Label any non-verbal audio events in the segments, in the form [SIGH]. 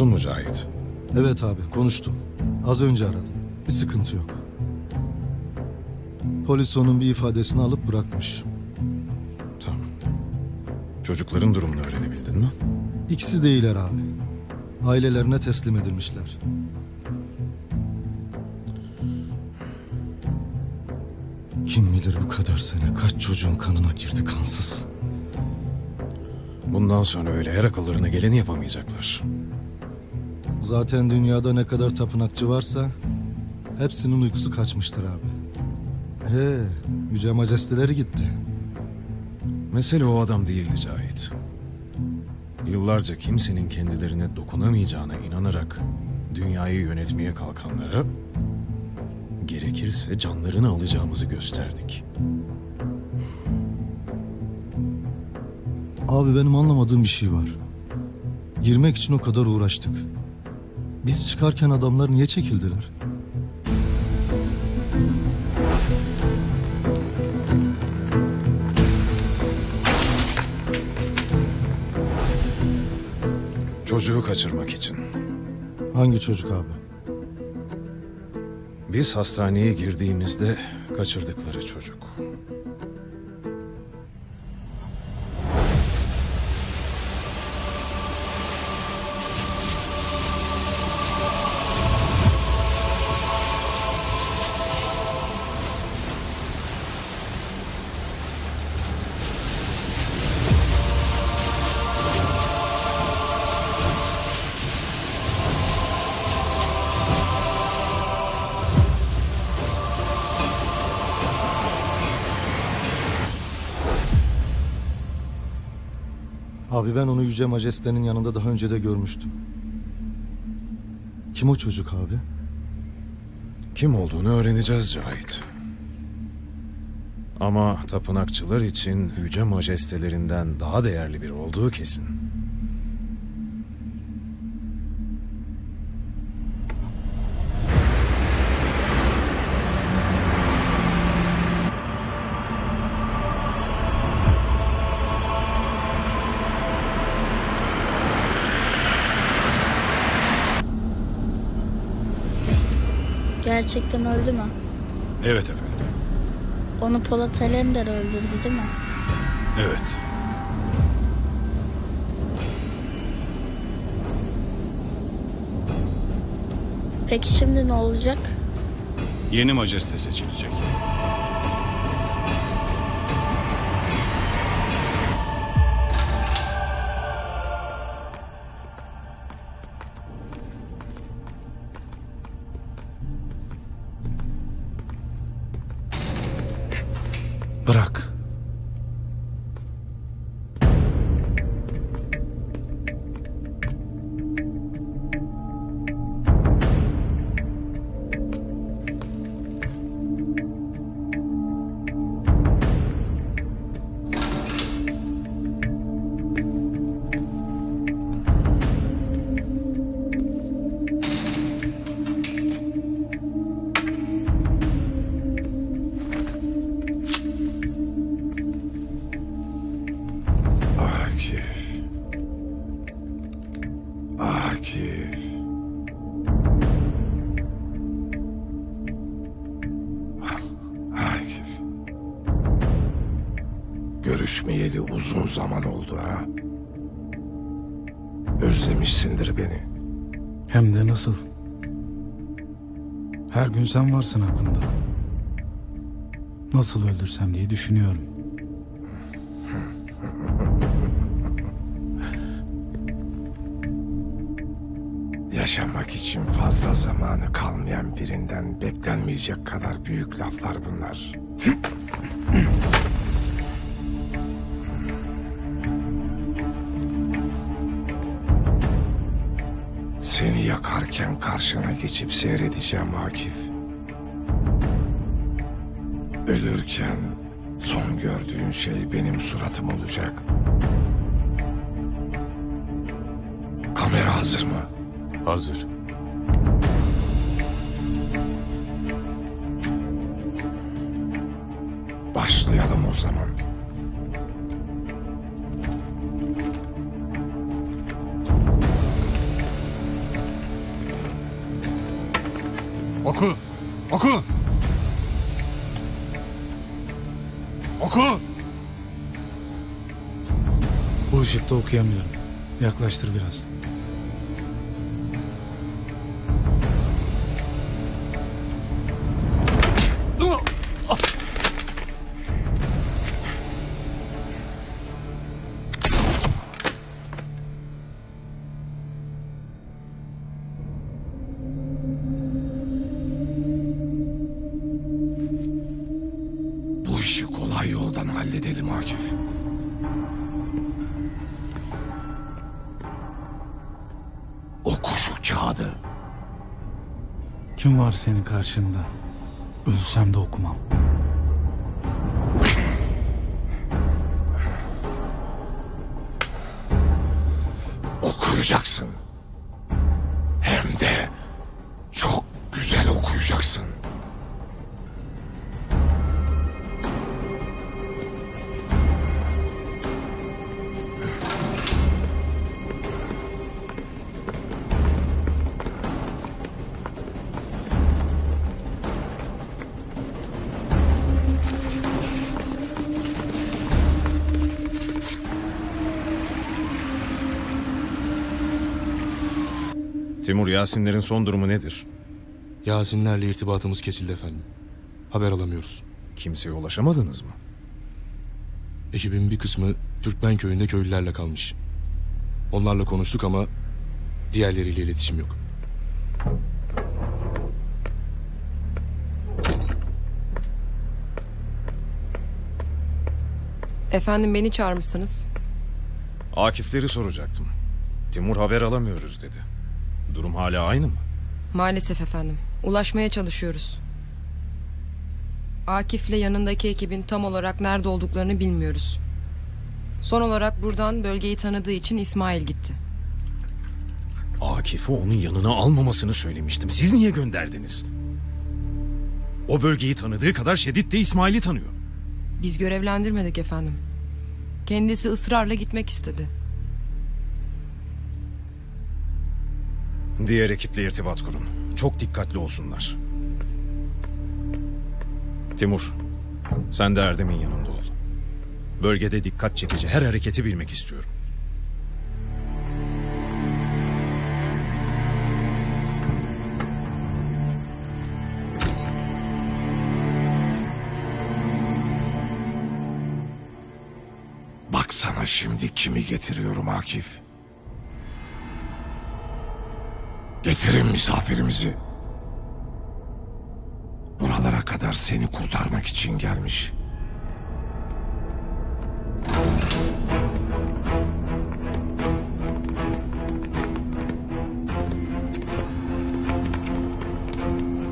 konuştun mu Cahit? Evet abi konuştum. Az önce aradı. Bir sıkıntı yok. Polis onun bir ifadesini alıp bırakmış. Tamam. Çocukların durumunu öğrenebildin mi? İkisi de iyiler abi. Ailelerine teslim edilmişler. Kim bilir bu kadar sene kaç çocuğun kanına girdi kansız. Bundan sonra öyle her akıllarına geleni yapamayacaklar. Zaten dünyada ne kadar tapınakçı varsa hepsinin uykusu kaçmıştır abi. He, yüce majesteleri gitti. Mesele o adam değildi Cahit. Yıllarca kimsenin kendilerine dokunamayacağına inanarak dünyayı yönetmeye kalkanlara gerekirse canlarını alacağımızı gösterdik. Abi benim anlamadığım bir şey var. Girmek için o kadar uğraştık. Biz çıkarken adamlar niye çekildiler? Çocuğu kaçırmak için. Hangi çocuk abi? Biz hastaneye girdiğimizde kaçırdıkları Yüce Majeste'nin yanında daha önce de görmüştüm. Kim o çocuk abi? Kim olduğunu öğreneceğiz Cahit. Ama tapınakçılar için yüce majestelerinden daha değerli biri olduğu kesin. Gerçekten öldü mü? Evet efendim. Onu Polat Alemdar öldürdü değil mi? Evet. Peki şimdi ne olacak? Yeni majeste seçilecek. Zaman oldu ha. Özlemişsindir beni. Hem de nasıl? Her gün sen varsın aklımda. Nasıl öldürsem diye düşünüyorum. [LAUGHS] Yaşamak için fazla zamanı kalmayan birinden beklenmeyecek kadar büyük laflar bunlar. [LAUGHS] yatarken karşına geçip seyredeceğim Akif. Ölürken son gördüğün şey benim suratım olacak. Kamera hazır mı? Hazır. Başlayalım o zaman. Oku! Oku! Bu ışıkta okuyamıyorum. Yaklaştır biraz. Var senin karşında? Ölsem de okumam. Okuyacaksın. Timur Yasinlerin son durumu nedir? Yasinlerle irtibatımız kesildi efendim. Haber alamıyoruz. Kimseye ulaşamadınız mı? Ekibin bir kısmı Türkmen köyünde köylülerle kalmış. Onlarla konuştuk ama diğerleriyle iletişim yok. Efendim beni çağırmışsınız. Akifleri soracaktım. Timur haber alamıyoruz dedi. Durum hala aynı mı? Maalesef efendim. Ulaşmaya çalışıyoruz. Akif'le yanındaki ekibin tam olarak nerede olduklarını bilmiyoruz. Son olarak buradan bölgeyi tanıdığı için İsmail gitti. Akif'i onun yanına almamasını söylemiştim. Siz niye gönderdiniz? O bölgeyi tanıdığı kadar Şedid de İsmail'i tanıyor. Biz görevlendirmedik efendim. Kendisi ısrarla gitmek istedi. Diğer ekiple irtibat kurun. Çok dikkatli olsunlar. Timur, sen de Erdem'in yanında ol. Bölgede dikkat çekici her hareketi bilmek istiyorum. Baksana şimdi kimi getiriyorum Akif. Getirin misafirimizi. Buralara kadar seni kurtarmak için gelmiş.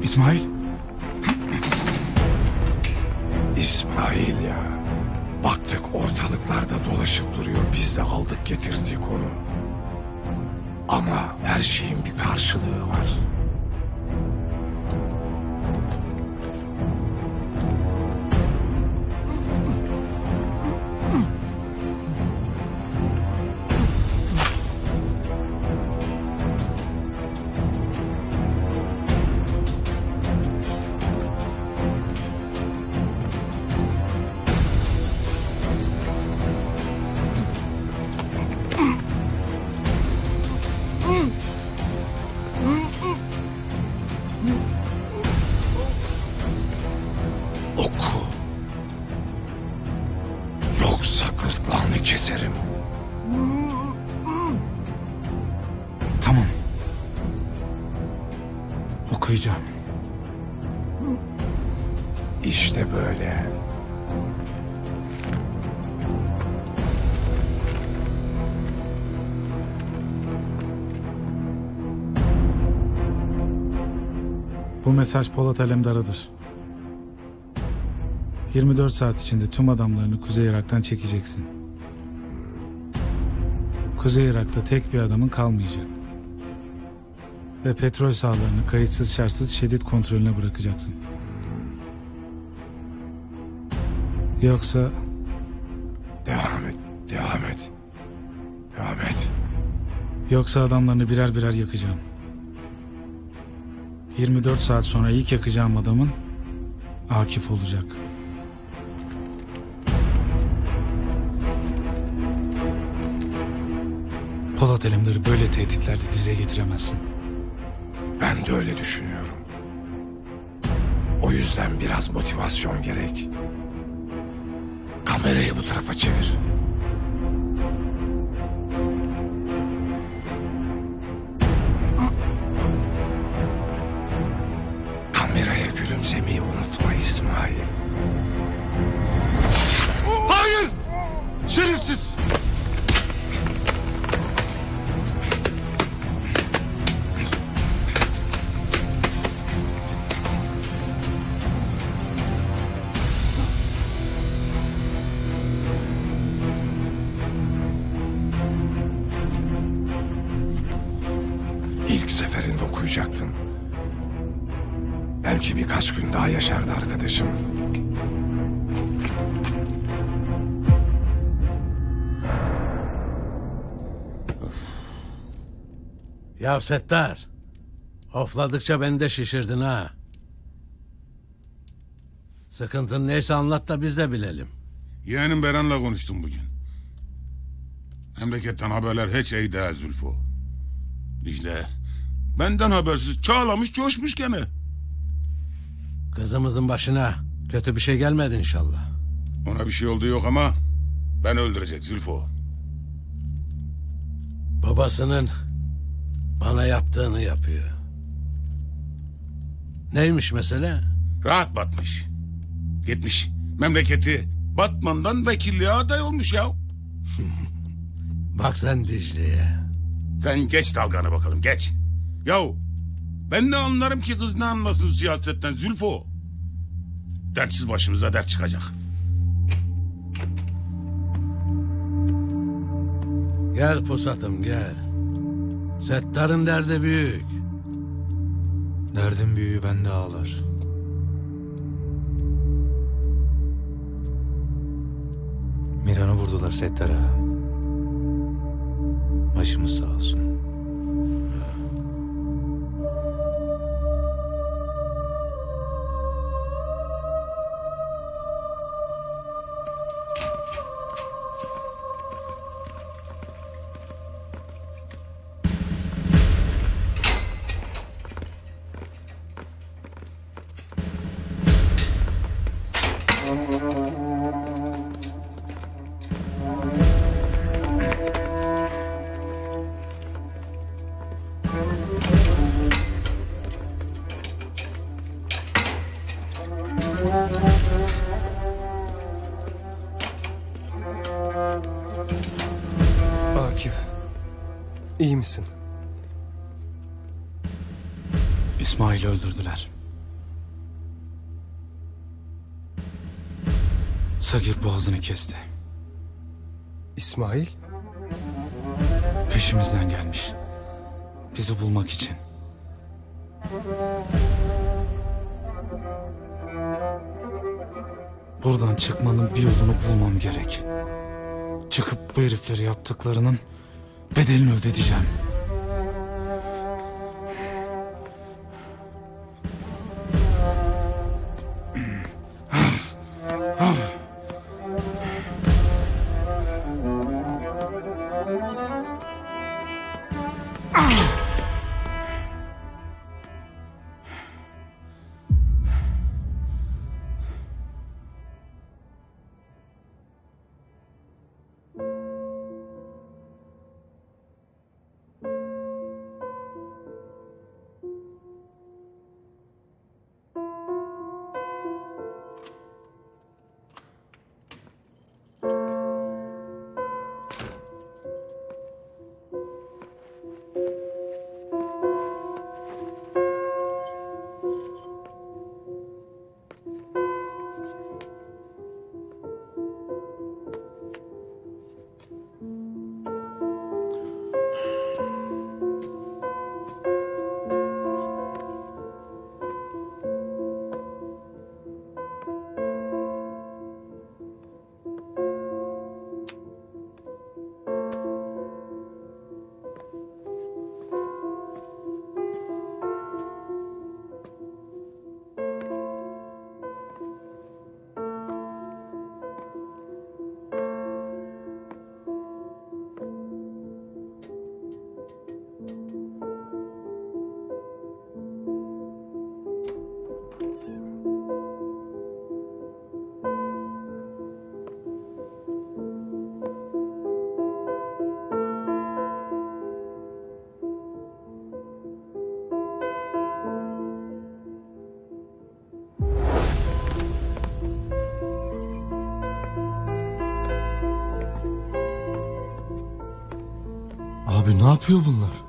İsmail. Yoksa gırtlağını keserim. Tamam. Okuyacağım. İşte böyle. Bu mesaj Polat Alemdar'adır. 24 saat içinde tüm adamlarını Kuzey Irak'tan çekeceksin. Kuzey Irak'ta tek bir adamın kalmayacak. Ve petrol sahalarını kayıtsız şartsız şiddet kontrolüne bırakacaksın. Yoksa Devam et, devam et. Devam et. yoksa adamlarını birer birer yakacağım. 24 saat sonra ilk yakacağım adamın Akif olacak. Alemdar'ı böyle tehditlerde dize getiremezsin. Ben de öyle düşünüyorum. O yüzden biraz motivasyon gerek. Kamerayı bu tarafa çevir. Ya Settar. Ofladıkça beni de şişirdin ha. Sıkıntın neyse anlat da biz de bilelim. Yeğenim Beren'le konuştum bugün. Memleketten haberler hiç iyi değil Zülfo. Dicle benden habersiz çağlamış coşmuş gene. Kızımızın başına kötü bir şey gelmedi inşallah. Ona bir şey oldu yok ama ben öldürecek Zülfo. Babasının bana yaptığını yapıyor. Neymiş mesele? Rahat batmış. Gitmiş memleketi Batman'dan vekilliğe aday olmuş ya. [LAUGHS] Bak sen Dicle'ye. Sen geç dalganı bakalım geç. Yahu ben ne anlarım ki kız ne anlasın siyasetten Zülfo. Dertsiz başımıza dert çıkacak. Gel pusatım gel. Settar'ın derdi büyük. Derdin büyüğü bende ağlar. Miran'ı vurdular Settar'a. Başımız sağ olsun. Misin? İsmail'i öldürdüler. Sagir boğazını kesti. İsmail? Peşimizden gelmiş. Bizi bulmak için. Buradan çıkmanın bir yolunu bulmam gerek. Çıkıp bu herifleri yaptıklarının bedelini ödeteceğim. Ne yapıyor bunlar?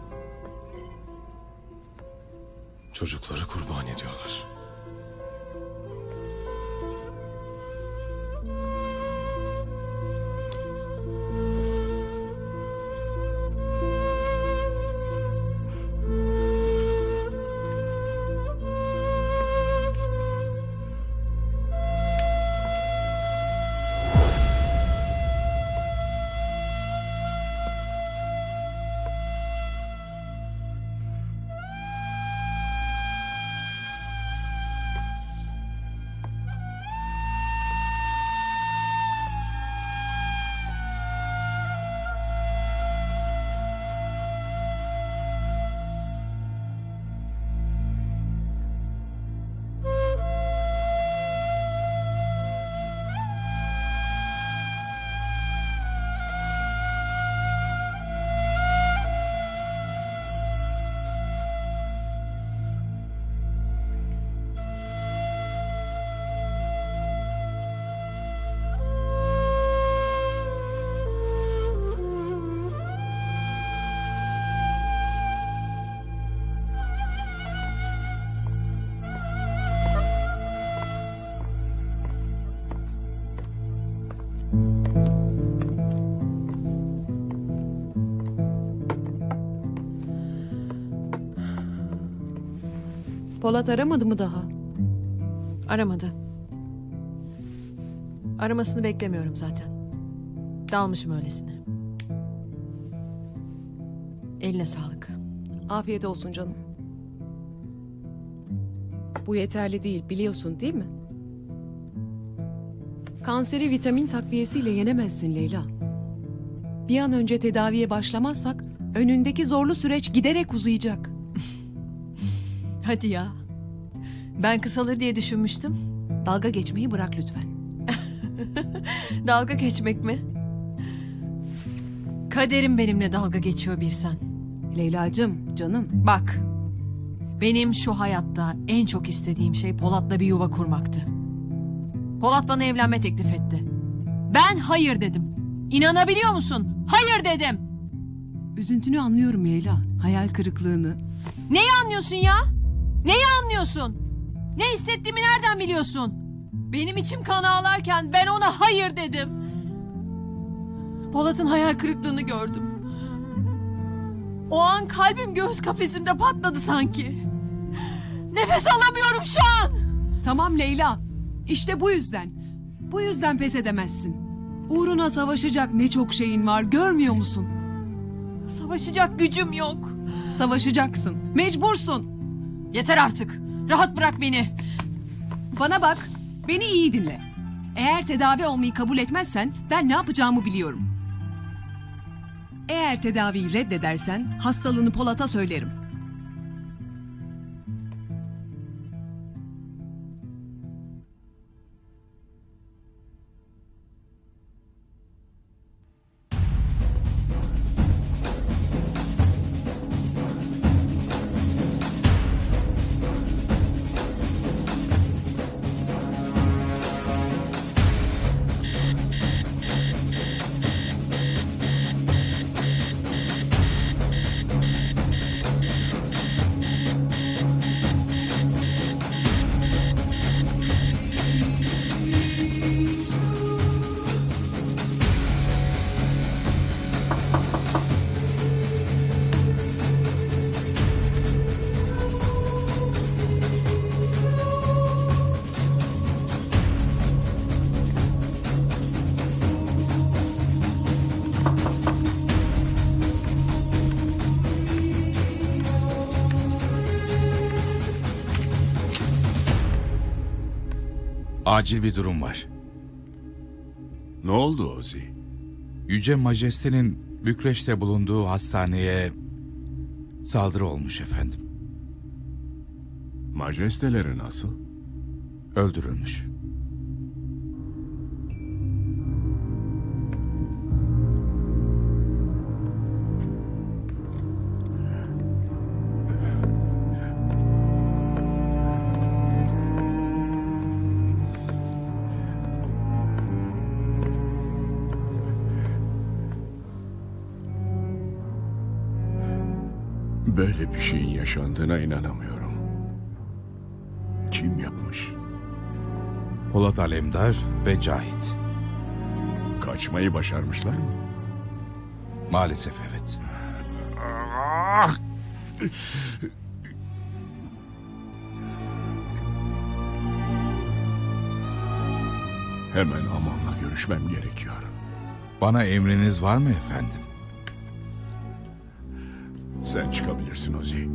Polat aramadı mı daha? Aramadı. Aramasını beklemiyorum zaten. Dalmışım öylesine. Eline sağlık. Afiyet olsun canım. Bu yeterli değil biliyorsun değil mi? Kanseri vitamin takviyesiyle yenemezsin Leyla. Bir an önce tedaviye başlamazsak önündeki zorlu süreç giderek uzayacak. Hadi ya. Ben kısalır diye düşünmüştüm. Dalga geçmeyi bırak lütfen. [LAUGHS] Dalga geçmek mi? Kaderim benimle dalga geçiyor bir sen. Leyla'cığım canım. Bak. Benim şu hayatta en çok istediğim şey Polat'la bir yuva kurmaktı. Polat bana evlenme teklif etti. Ben hayır dedim. İnanabiliyor musun? Hayır dedim. Üzüntünü anlıyorum Leyla. Hayal kırıklığını. Neyi anlıyorsun ya? Neyi anlıyorsun? Ne hissettiğimi nereden biliyorsun? Benim içim kan ağlarken ben ona hayır dedim. Polat'ın hayal kırıklığını gördüm. O an kalbim göğüs kafesimde patladı sanki. Nefes alamıyorum şu an. Tamam Leyla. İşte bu yüzden. Bu yüzden pes edemezsin. Uğruna savaşacak ne çok şeyin var görmüyor musun? Savaşacak gücüm yok. Savaşacaksın. Mecbursun. Yeter artık. Rahat bırak beni. Bana bak. Beni iyi dinle. Eğer tedavi olmayı kabul etmezsen ben ne yapacağımı biliyorum. Eğer tedaviyi reddedersen hastalığını Polat'a söylerim. Acil bir durum var. Ne oldu Ozi? Yüce Majeste'nin Bükreş'te bulunduğu hastaneye saldırı olmuş efendim. Majesteleri nasıl? Öldürülmüş. Yaşandığına inanamıyorum. Kim yapmış? Polat Alemdar ve Cahit. Kaçmayı başarmışlar mı? Maalesef evet. Hemen Aman'la görüşmem gerekiyor. Bana emriniz var mı efendim? Sen çıkabilirsin Ozi.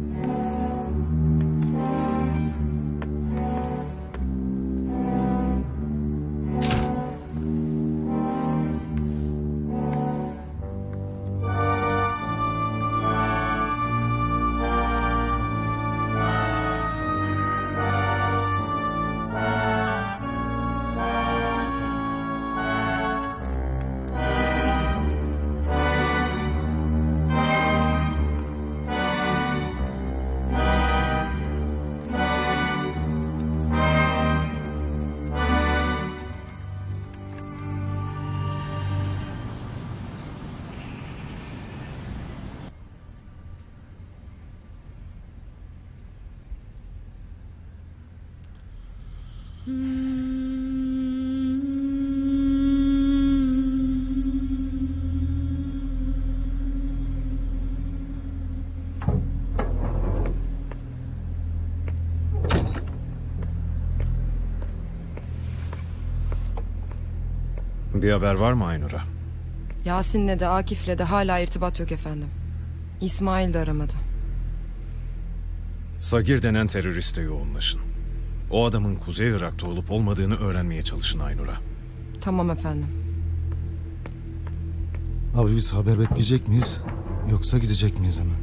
Bir haber var mı Aynur'a? Yasin'le de Akif'le de hala irtibat yok efendim. İsmail de aramadı. Sagir denen teröriste yoğunlaşın. O adamın Kuzey Irak'ta olup olmadığını öğrenmeye çalışın Aynur'a. Tamam efendim. Abi biz haber bekleyecek miyiz? Yoksa gidecek miyiz hemen?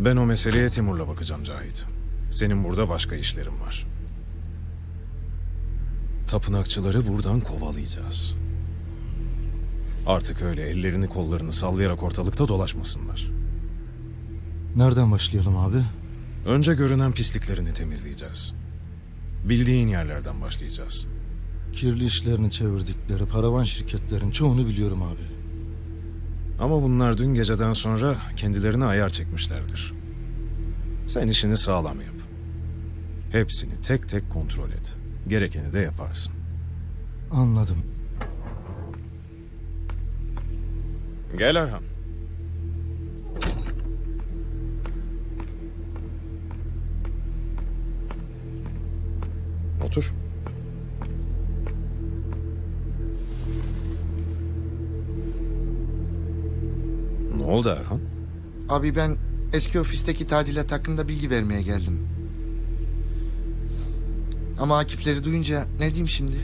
Ben o meseleye Timur'la bakacağım Cahit. Senin burada başka işlerin var. Tapınakçıları buradan kovalayacağız. Artık öyle ellerini kollarını sallayarak ortalıkta dolaşmasınlar. Nereden başlayalım abi? Önce görünen pisliklerini temizleyeceğiz. Bildiğin yerlerden başlayacağız. Kirli işlerini çevirdikleri paravan şirketlerin çoğunu biliyorum abi. Ama bunlar dün geceden sonra kendilerine ayar çekmişlerdir. Sen işini sağlam yap. Hepsini tek tek kontrol et. Gerekeni de yaparsın. Anladım. Gel Erhan. Otur. Ne oldu Erhan? Abi ben eski ofisteki tadilat hakkında bilgi vermeye geldim. Ama Akifleri duyunca ne diyeyim şimdi?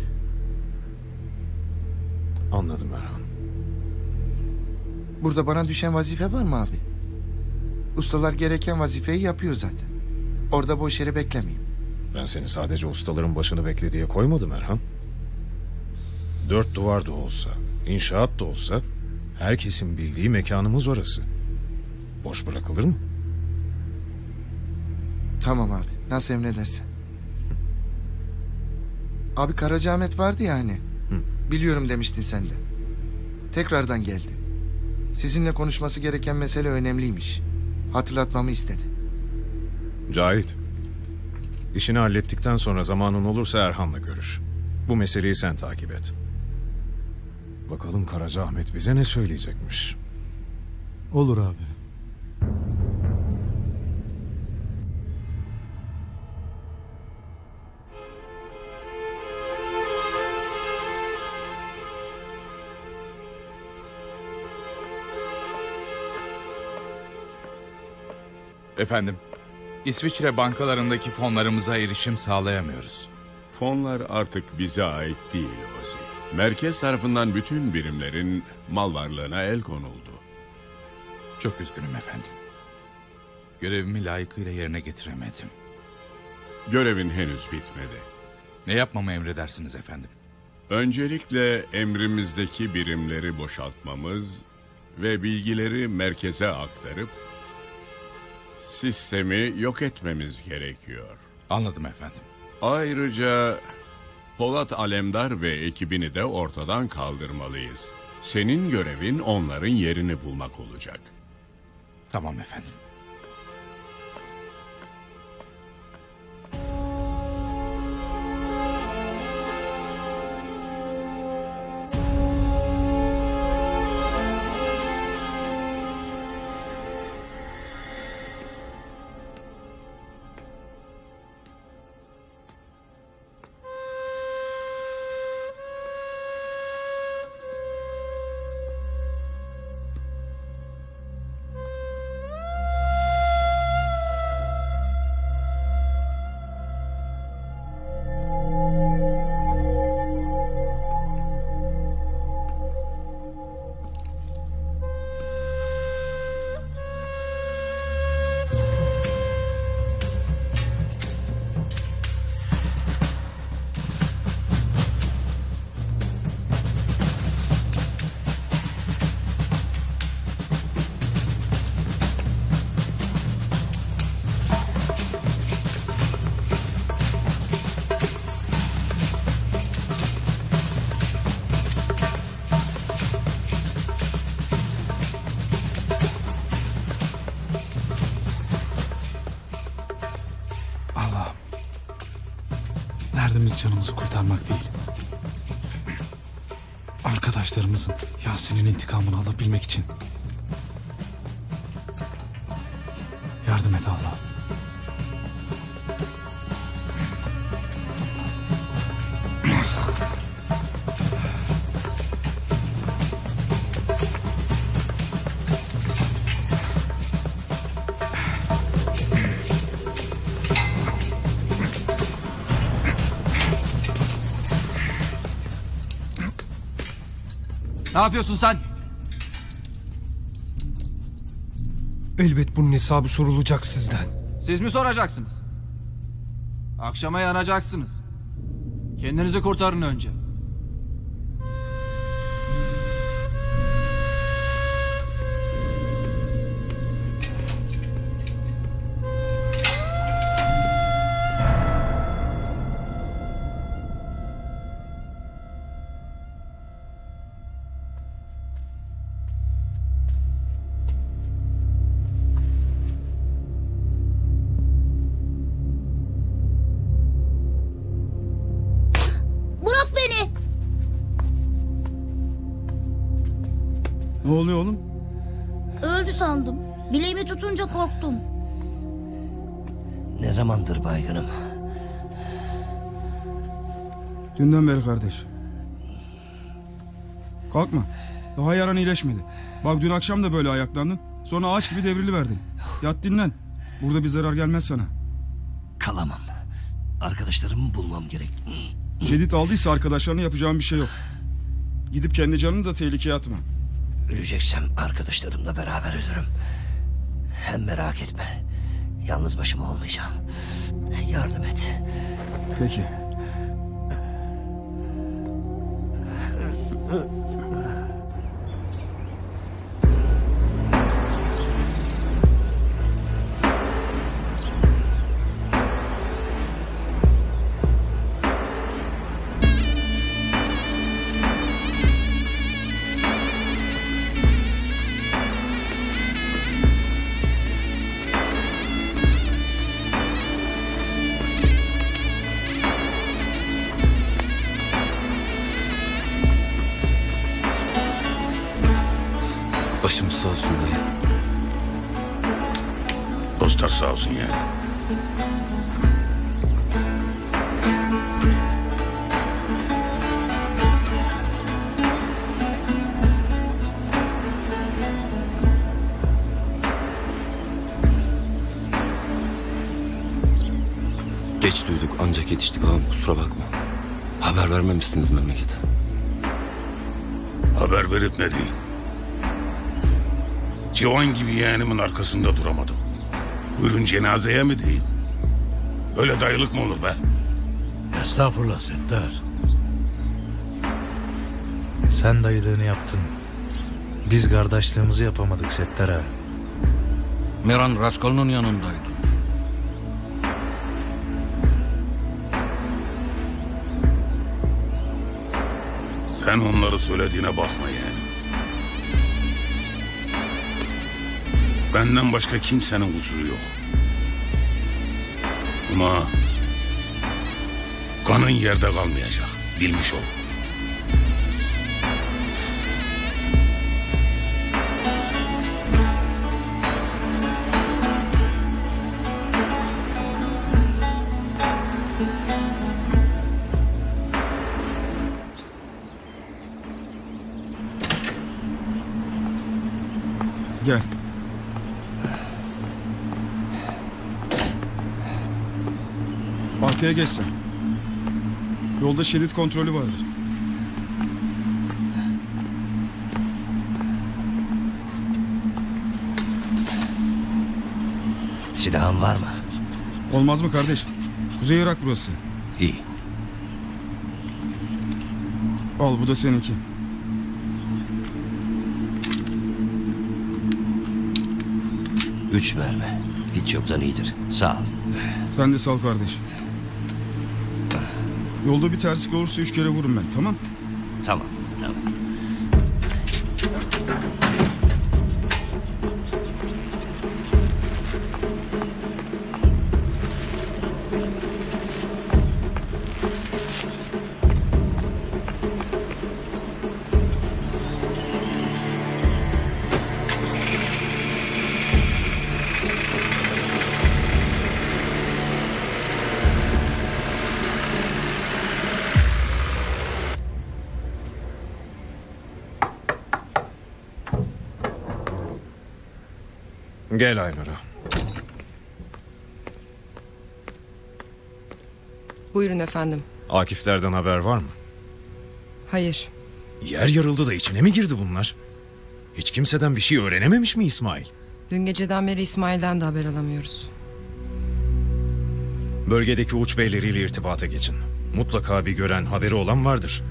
Anladım Erhan. Burada bana düşen vazife var mı abi? Ustalar gereken vazifeyi yapıyor zaten. Orada boş yere beklemeyeyim. Ben seni sadece ustaların başını bekle diye koymadım Erhan. Dört duvar da olsa, inşaat da olsa herkesin bildiği mekanımız orası. Boş bırakılır mı? Tamam abi. Nasıl emredersen. Abi Karacaahmet vardı ya hani. Biliyorum demiştin sen de. Tekrardan geldi. Sizinle konuşması gereken mesele önemliymiş. Hatırlatmamı istedi. Cahit. İşini hallettikten sonra zamanın olursa Erhan'la görüş. Bu meseleyi sen takip et. Bakalım Karacaahmet bize ne söyleyecekmiş. Olur abi. Efendim, İsviçre bankalarındaki fonlarımıza erişim sağlayamıyoruz. Fonlar artık bize ait değil Ozi. Merkez tarafından bütün birimlerin mal varlığına el konuldu. Çok üzgünüm efendim. Görevimi layıkıyla yerine getiremedim. Görevin henüz bitmedi. Ne yapmamı emredersiniz efendim? Öncelikle emrimizdeki birimleri boşaltmamız ve bilgileri merkeze aktarıp sistemi yok etmemiz gerekiyor. Anladım efendim. Ayrıca Polat Alemdar ve ekibini de ortadan kaldırmalıyız. Senin görevin onların yerini bulmak olacak. Tamam efendim. Canımızı kurtarmak değil. Arkadaşlarımızın Yasin'in intikamını alabilmek için. Yardım et Allah. Ne yapıyorsun sen? Elbet bunun hesabı sorulacak sizden. Siz mi soracaksınız? Akşama yanacaksınız. Kendinizi kurtarın önce. Beri kardeş. Kalkma. Daha yaran iyileşmedi. Bak dün akşam da böyle ayaklandın. Sonra ağaç gibi devrili verdin. Yat dinlen. Burada bir zarar gelmez sana. Kalamam. Arkadaşlarımı bulmam gerek. Şedid aldıysa arkadaşlarına yapacağım bir şey yok. Gidip kendi canını da tehlikeye atma. Öleceksem arkadaşlarımla beraber ölürüm. Hem merak etme. Yalnız başıma olmayacağım. Yardım et. Peki. は。Başımız sağ olsun dayı. Dostlar sağ olsun yani. Geç duyduk ancak yetiştik ağam kusura bakma. Haber vermemişsiniz memlekete. Haber verip ne diyeyim? Civan gibi yeğenimin arkasında duramadım. Buyurun cenazeye mi diyeyim? Öyle dayılık mı olur be? Estağfurullah Settar. Sen dayılığını yaptın. Biz kardeşliğimizi yapamadık Settar abi. Miran Raskol'un yanındaydı. Sen onları söylediğine bakma Benden başka kimsenin kusuru yok. Ama kanın yerde kalmayacak. Bilmiş ol. Arkaya geç sen. Yolda şerit kontrolü vardır. Silahın var mı? Olmaz mı kardeş? Kuzey Irak burası. İyi. Al bu da seninki. Üç mermi. Hiç yoktan iyidir. Sağ ol. Sen de sal kardeş. Yolda bir terslik olursa üç kere vurun ben? Tamam Gel Aynur'a. Buyurun efendim. Akiflerden haber var mı? Hayır. Yer yarıldı da içine mi girdi bunlar? Hiç kimseden bir şey öğrenememiş mi İsmail? Dün geceden beri İsmail'den de haber alamıyoruz. Bölgedeki uç beyleriyle irtibata geçin. Mutlaka bir gören, haberi olan vardır.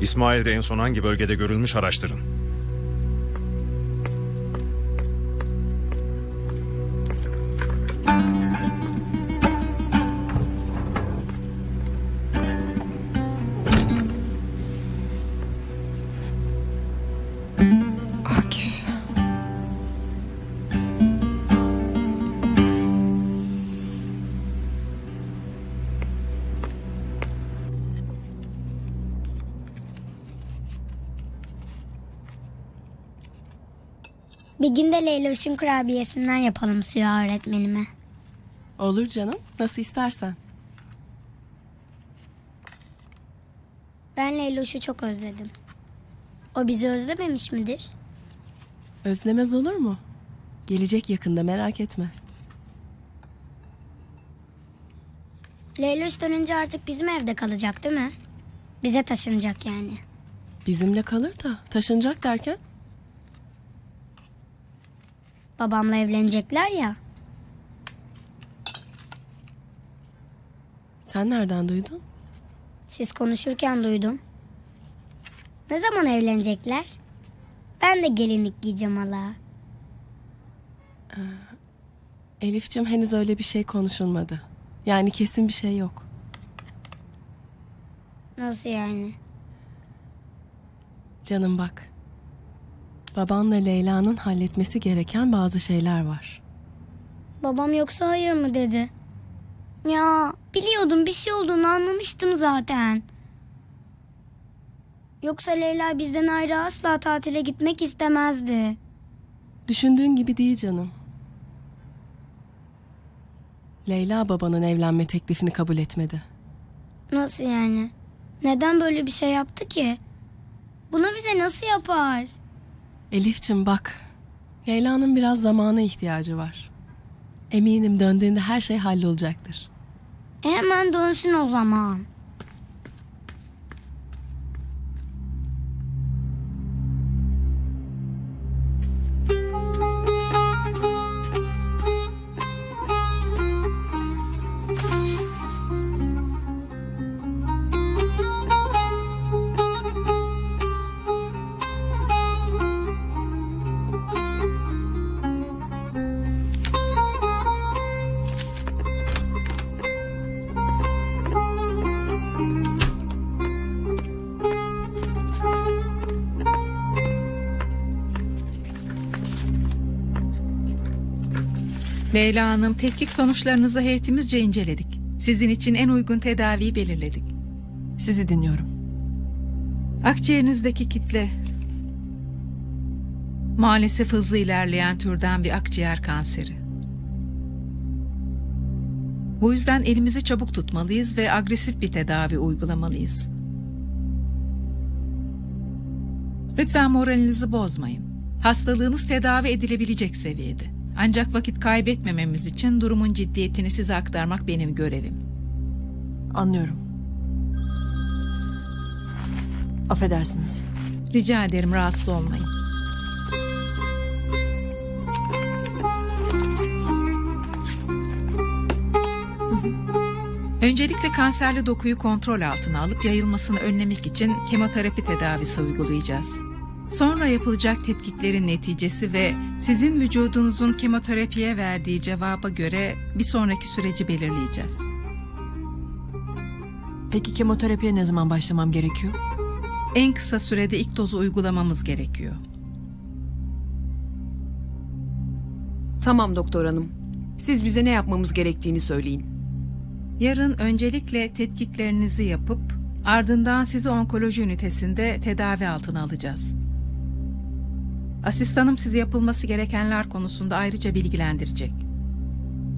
İsmail'de en son hangi bölgede görülmüş araştırın. Leyloş'un kurabiyesinden yapalım Süha öğretmenime. Olur canım. Nasıl istersen. Ben Leyloş'u çok özledim. O bizi özlememiş midir? Özlemez olur mu? Gelecek yakında merak etme. Leyloş dönünce artık bizim evde kalacak değil mi? Bize taşınacak yani. Bizimle kalır da taşınacak derken Babamla evlenecekler ya. sen nereden duydun? Siz konuşurken duydum. Ne zaman evlenecekler? Ben de gelinlik giyeceğim hala. Elif'cim henüz öyle bir şey konuşulmadı. Yani kesin bir şey yok. Nasıl yani? Canım bak. Babanla Leyla'nın halletmesi gereken bazı şeyler var. Babam yoksa hayır mı dedi. Ya biliyordum bir şey olduğunu anlamıştım zaten. Yoksa Leyla bizden ayrı asla tatile gitmek istemezdi. Düşündüğün gibi değil canım. Leyla babanın evlenme teklifini kabul etmedi. Nasıl yani? Neden böyle bir şey yaptı ki? Bunu bize nasıl yapar? Elif'cim bak. Leyla'nın biraz zamana ihtiyacı var. Eminim döndüğünde her şey hallolacaktır. E hemen dönsün o zaman. Leyla Hanım, tetkik sonuçlarınızı heyetimizce inceledik. Sizin için en uygun tedaviyi belirledik. Sizi dinliyorum. Akciğerinizdeki kitle maalesef hızlı ilerleyen türden bir akciğer kanseri. Bu yüzden elimizi çabuk tutmalıyız ve agresif bir tedavi uygulamalıyız. Lütfen moralinizi bozmayın. Hastalığınız tedavi edilebilecek seviyede. Ancak vakit kaybetmememiz için durumun ciddiyetini size aktarmak benim görevim. Anlıyorum. Affedersiniz. Rica ederim rahatsız olmayın. Öncelikle kanserli dokuyu kontrol altına alıp yayılmasını önlemek için kemoterapi tedavisi uygulayacağız. Sonra yapılacak tetkiklerin neticesi ve sizin vücudunuzun kemoterapiye verdiği cevaba göre bir sonraki süreci belirleyeceğiz. Peki kemoterapiye ne zaman başlamam gerekiyor? En kısa sürede ilk dozu uygulamamız gerekiyor. Tamam doktor hanım. Siz bize ne yapmamız gerektiğini söyleyin. Yarın öncelikle tetkiklerinizi yapıp ardından sizi onkoloji ünitesinde tedavi altına alacağız. Asistanım sizi yapılması gerekenler konusunda ayrıca bilgilendirecek.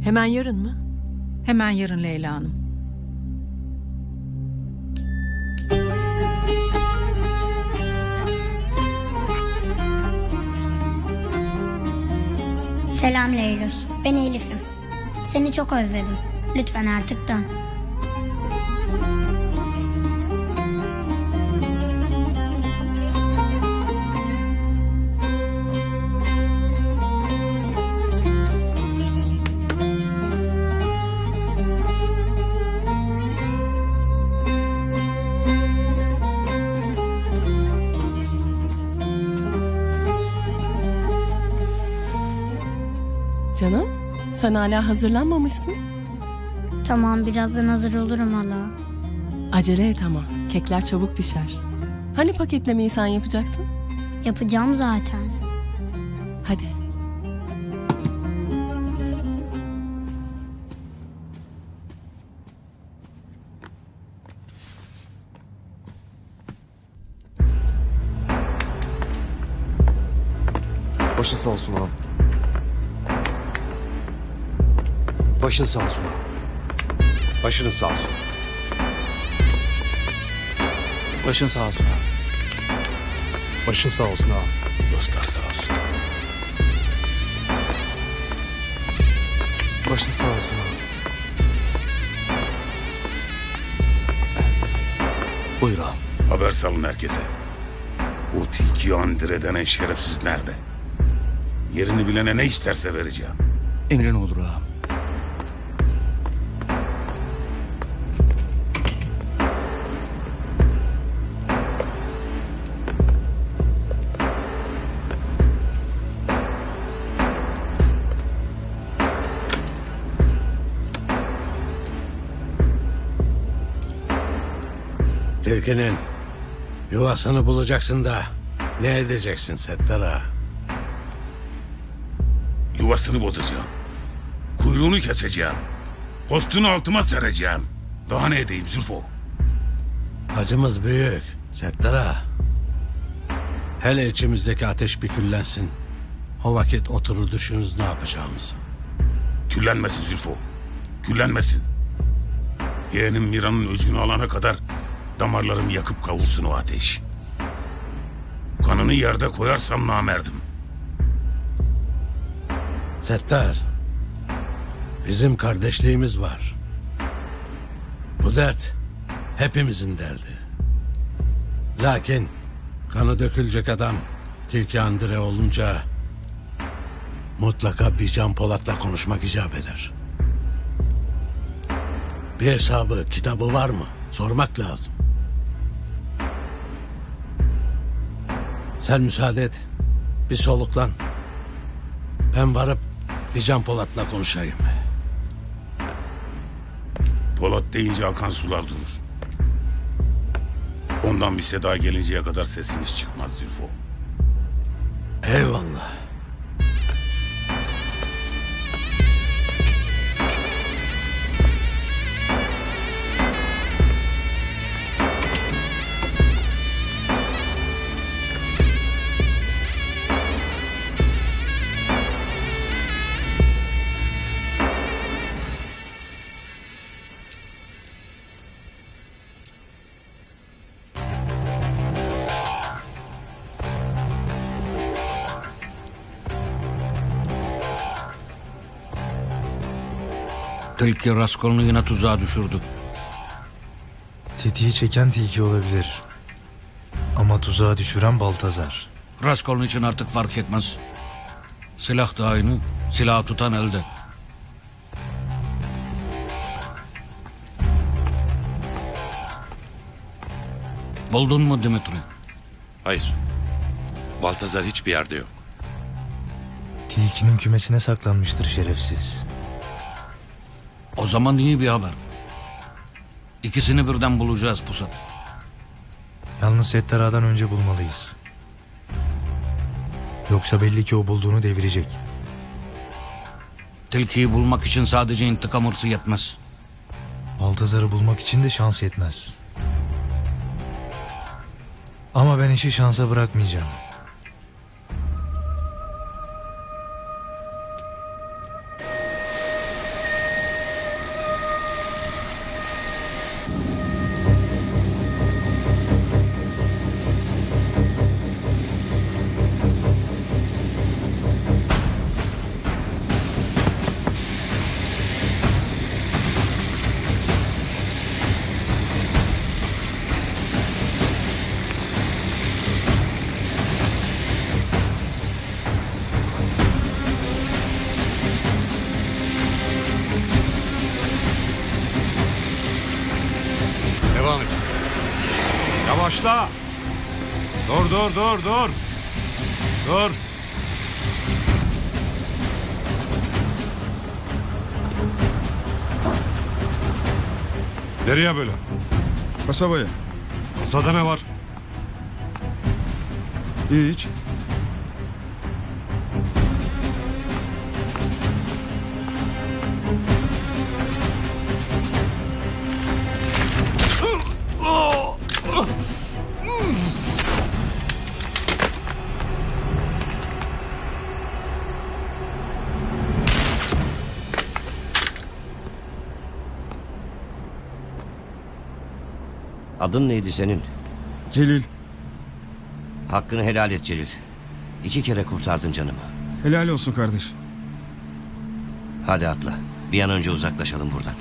Hemen yarın mı? Hemen yarın Leyla Hanım. Selam Leyloş. Ben Elif'im. Seni çok özledim. Lütfen artık dön. Sen hala hazırlanmamışsın. Tamam birazdan hazır olurum hala. Acele et ama kekler çabuk pişer. Hani paketlemeyi sen yapacaktın? Yapacağım zaten. Hadi. Başın sağ olsun ağam. Başın sağ olsun ağam. Başınız sağ olsun. Başın sağ olsun ağam. Başın sağ olsun ağam. Dostlar sağ olsun. Başın sağ olsun ağam. Buyur ağam. Haber salın herkese. O tilki Andre denen şerefsiz nerede? Yerini bilene ne isterse vereceğim. Emrin olur ağam. Tilkinin yuvasını bulacaksın da ne edeceksin Settar ağa? Yuvasını bozacağım. Kuyruğunu keseceğim. Postunu altıma sereceğim. Daha ne edeyim Zülfo? Acımız büyük Settar ağa. Hele içimizdeki ateş bir küllensin. O vakit oturur düşünürüz ne yapacağımızı. Küllenmesin Zülfo. Küllenmesin. Yeğenim Mira'nın özünü alana kadar damarlarımı yakıp kavursun o ateş. Kanını yerde koyarsam namerdim. Settar. Bizim kardeşliğimiz var. Bu dert hepimizin derdi. Lakin kanı dökülecek adam Tilki Andre olunca mutlaka bir Can Polat'la konuşmak icap eder. Bir hesabı, kitabı var mı? Sormak lazım. Sen müsaade et. Bir soluklan. Ben varıp bir Can Polat'la konuşayım. Polat deyince akan sular durur. Ondan bir seda gelinceye kadar sesimiz çıkmaz Zülfo. Eyvallah. Tilki Raskol'unu yine tuzağa düşürdü. Tetiği çeken tilki olabilir. Ama tuzağa düşüren Baltazar. Raskol'un için artık fark etmez. Silah da aynı, silah tutan elde. Buldun mu Dimitri? Hayır. Baltazar hiçbir yerde yok. Tilkinin kümesine saklanmıştır şerefsiz. O zaman iyi bir haber. İkisini birden bulacağız pusat. Yalnız Settar Ağa'dan önce bulmalıyız. Yoksa belli ki o bulduğunu devirecek. Tilkiyi bulmak için sadece intikam hırsı yetmez. Baltazar'ı bulmak için de şans yetmez. Ama ben işi şansa bırakmayacağım. Dur dur. Nereye böyle? Kasabaya. Kasada ne var? Hiç. Adın neydi senin? Celil. Hakkını helal et Celil. İki kere kurtardın canımı. Helal olsun kardeş. Hadi atla. Bir an önce uzaklaşalım buradan.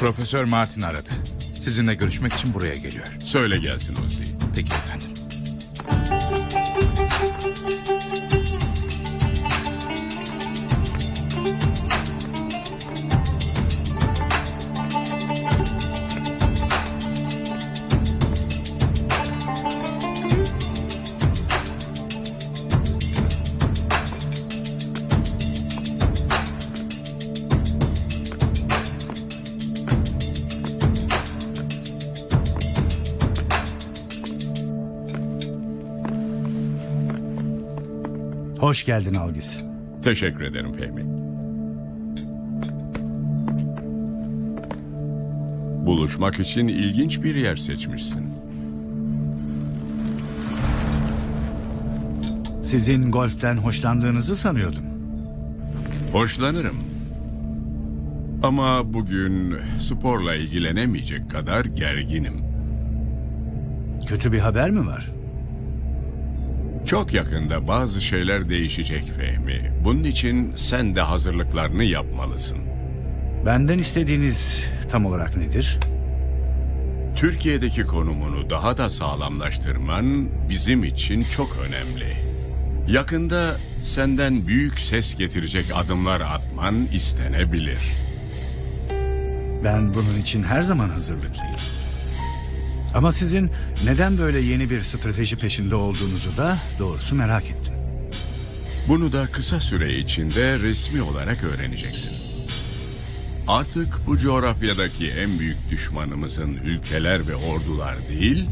Profesör Martin aradı. Sizinle görüşmek için buraya geliyor. Söyle gelsin Ozi. Peki efendim. Hoş geldin Algis. Teşekkür ederim Fehmi. Buluşmak için ilginç bir yer seçmişsin. Sizin golften hoşlandığınızı sanıyordum. Hoşlanırım. Ama bugün sporla ilgilenemeyecek kadar gerginim. Kötü bir haber mi var? Çok yakında bazı şeyler değişecek Fehmi. Bunun için sen de hazırlıklarını yapmalısın. Benden istediğiniz tam olarak nedir? Türkiye'deki konumunu daha da sağlamlaştırman bizim için çok önemli. Yakında senden büyük ses getirecek adımlar atman istenebilir. Ben bunun için her zaman hazırlıklıyım. Ama sizin neden böyle yeni bir strateji peşinde olduğunuzu da doğrusu merak ettim. Bunu da kısa süre içinde resmi olarak öğreneceksin. Artık bu coğrafyadaki en büyük düşmanımızın ülkeler ve ordular değil,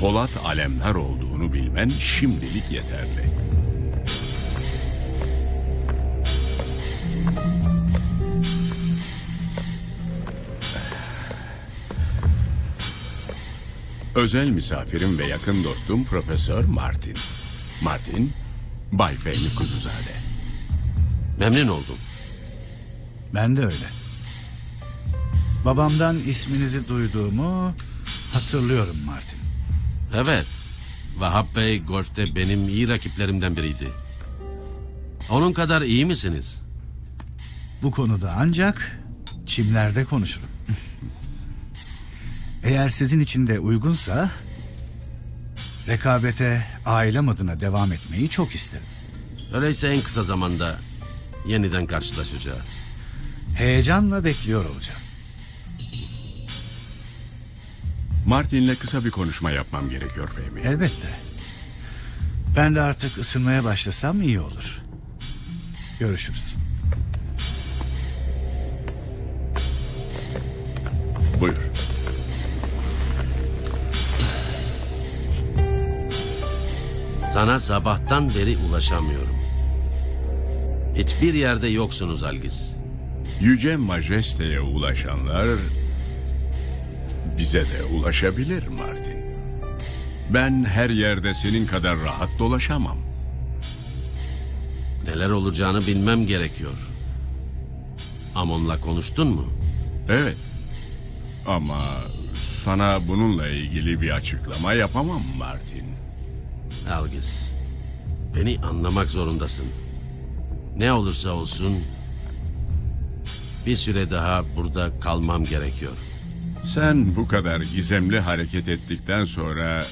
Polat alemler olduğunu bilmen şimdilik yeterli. Özel misafirim ve yakın dostum Profesör Martin. Martin, Bay Fehmi Kuzuzade. Memnun oldum. Ben de öyle. Babamdan isminizi duyduğumu hatırlıyorum Martin. Evet. Vahap Bey golfte benim iyi rakiplerimden biriydi. Onun kadar iyi misiniz? Bu konuda ancak çimlerde konuşurum. [LAUGHS] Eğer sizin için de uygunsa rekabete ailem adına devam etmeyi çok isterim. Öyleyse en kısa zamanda yeniden karşılaşacağız. Heyecanla bekliyor olacağım. Martin'le kısa bir konuşma yapmam gerekiyor Fehmi. Elbette. Ben de artık ısınmaya başlasam iyi olur. Görüşürüz. Sana sabahtan beri ulaşamıyorum. Hiçbir yerde yoksunuz Algis. Yüce Majeste'ye ulaşanlar bize de ulaşabilir Martin. Ben her yerde senin kadar rahat dolaşamam. Neler olacağını bilmem gerekiyor. Amon'la konuştun mu? Evet. Ama sana bununla ilgili bir açıklama yapamam Martin. Algis, beni anlamak zorundasın. Ne olursa olsun bir süre daha burada kalmam gerekiyor. Sen bu kadar gizemli hareket ettikten sonra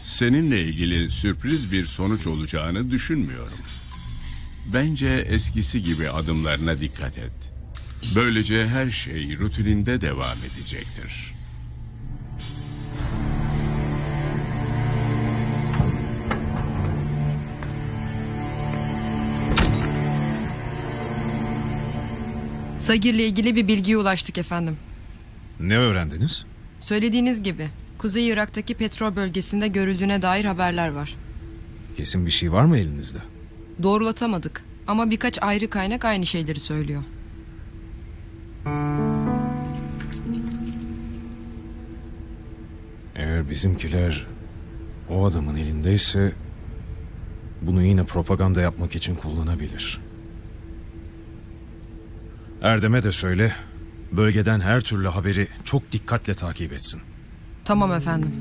seninle ilgili sürpriz bir sonuç olacağını düşünmüyorum. Bence eskisi gibi adımlarına dikkat et. Böylece her şey rutininde devam edecektir. Sagir'le ilgili bir bilgiye ulaştık efendim. Ne öğrendiniz? Söylediğiniz gibi Kuzey Irak'taki petrol bölgesinde görüldüğüne dair haberler var. Kesin bir şey var mı elinizde? Doğrulatamadık ama birkaç ayrı kaynak aynı şeyleri söylüyor. Eğer bizimkiler o adamın elindeyse bunu yine propaganda yapmak için kullanabilir. Erdem'e de söyle bölgeden her türlü haberi çok dikkatle takip etsin. Tamam efendim.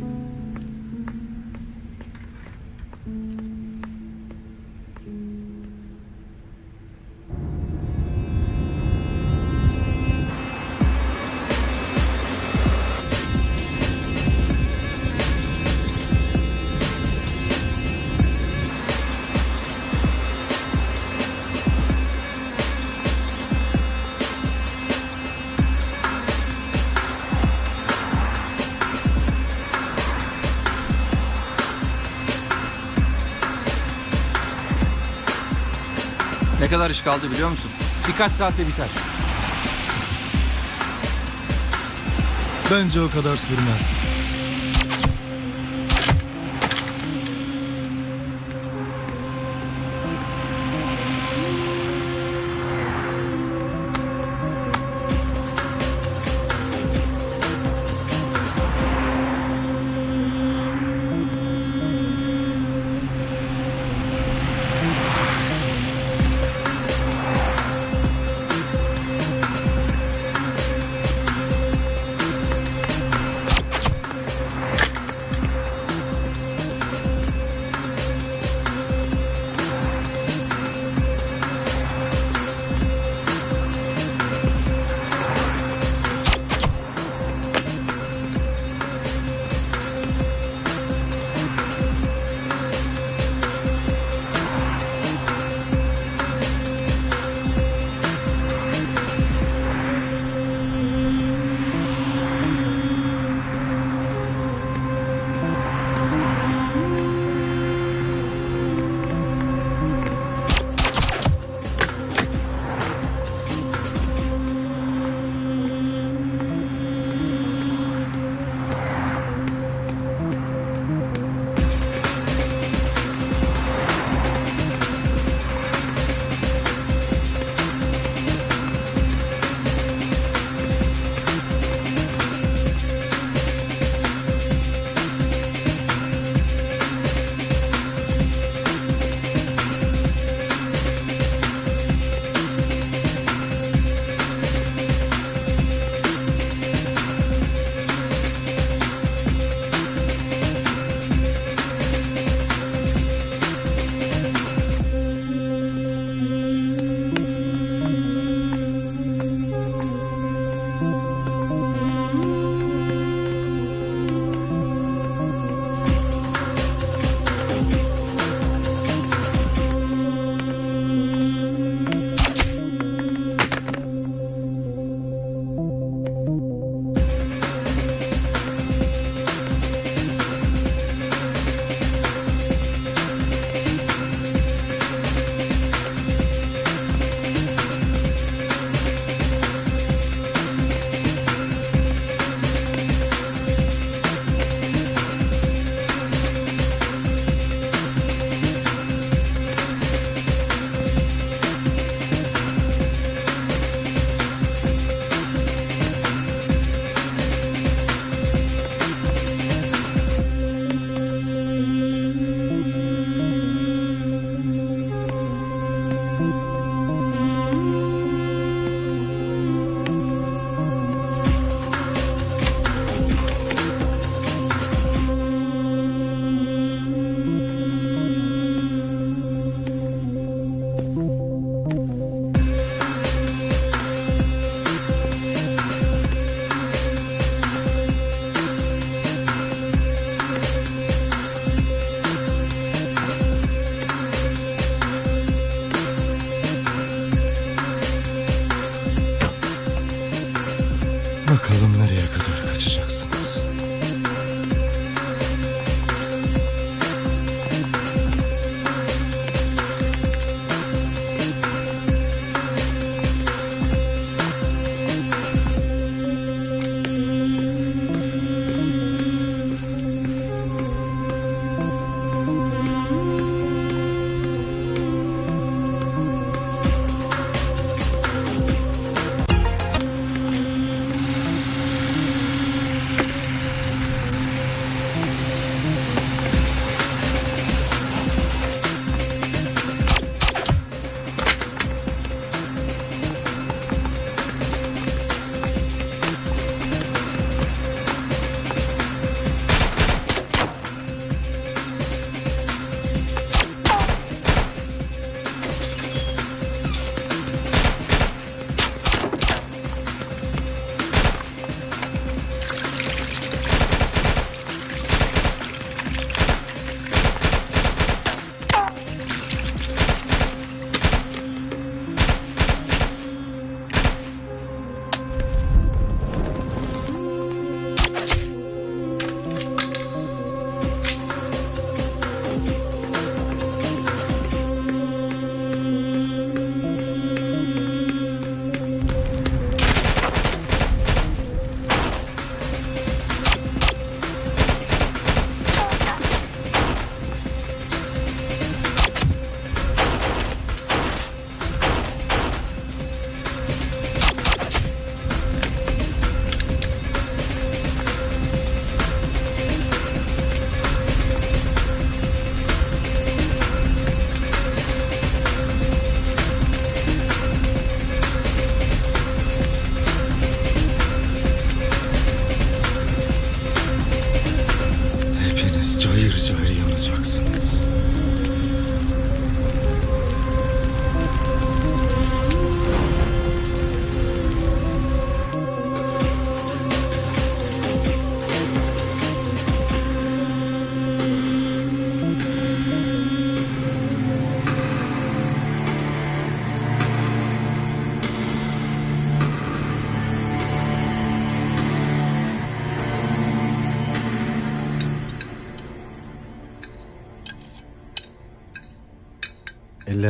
İş kaldı biliyor musun? Birkaç saate biter. Bence o kadar sürmez.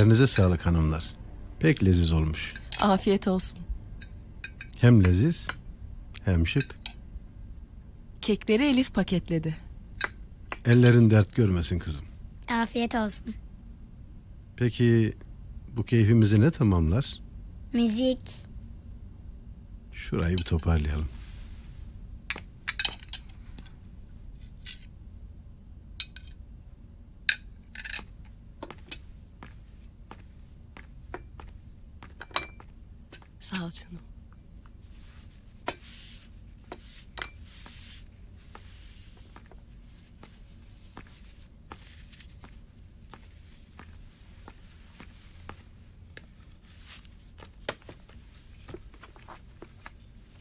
Ellerinize sağlık hanımlar. Pek leziz olmuş. Afiyet olsun. Hem leziz hem şık. Kekleri Elif paketledi. Ellerin dert görmesin kızım. Afiyet olsun. Peki bu keyfimizi ne tamamlar? Müzik. Şurayı bir toparlayalım. Sağ ol canım.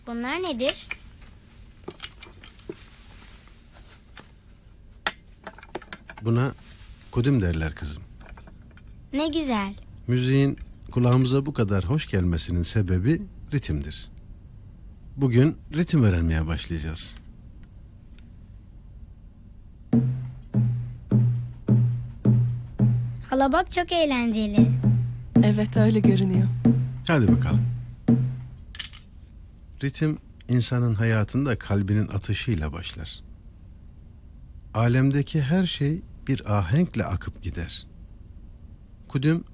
Bunlar nedir? Buna kudüm derler kızım. Ne güzel. Müziğin kulağımıza bu kadar hoş gelmesinin sebebi ritimdir. Bugün ritim öğrenmeye başlayacağız. Hala bak çok eğlenceli. Evet öyle görünüyor. Hadi bakalım. Ritim insanın hayatında kalbinin atışıyla başlar. Alemdeki her şey bir ahenkle akıp gider. Kudüm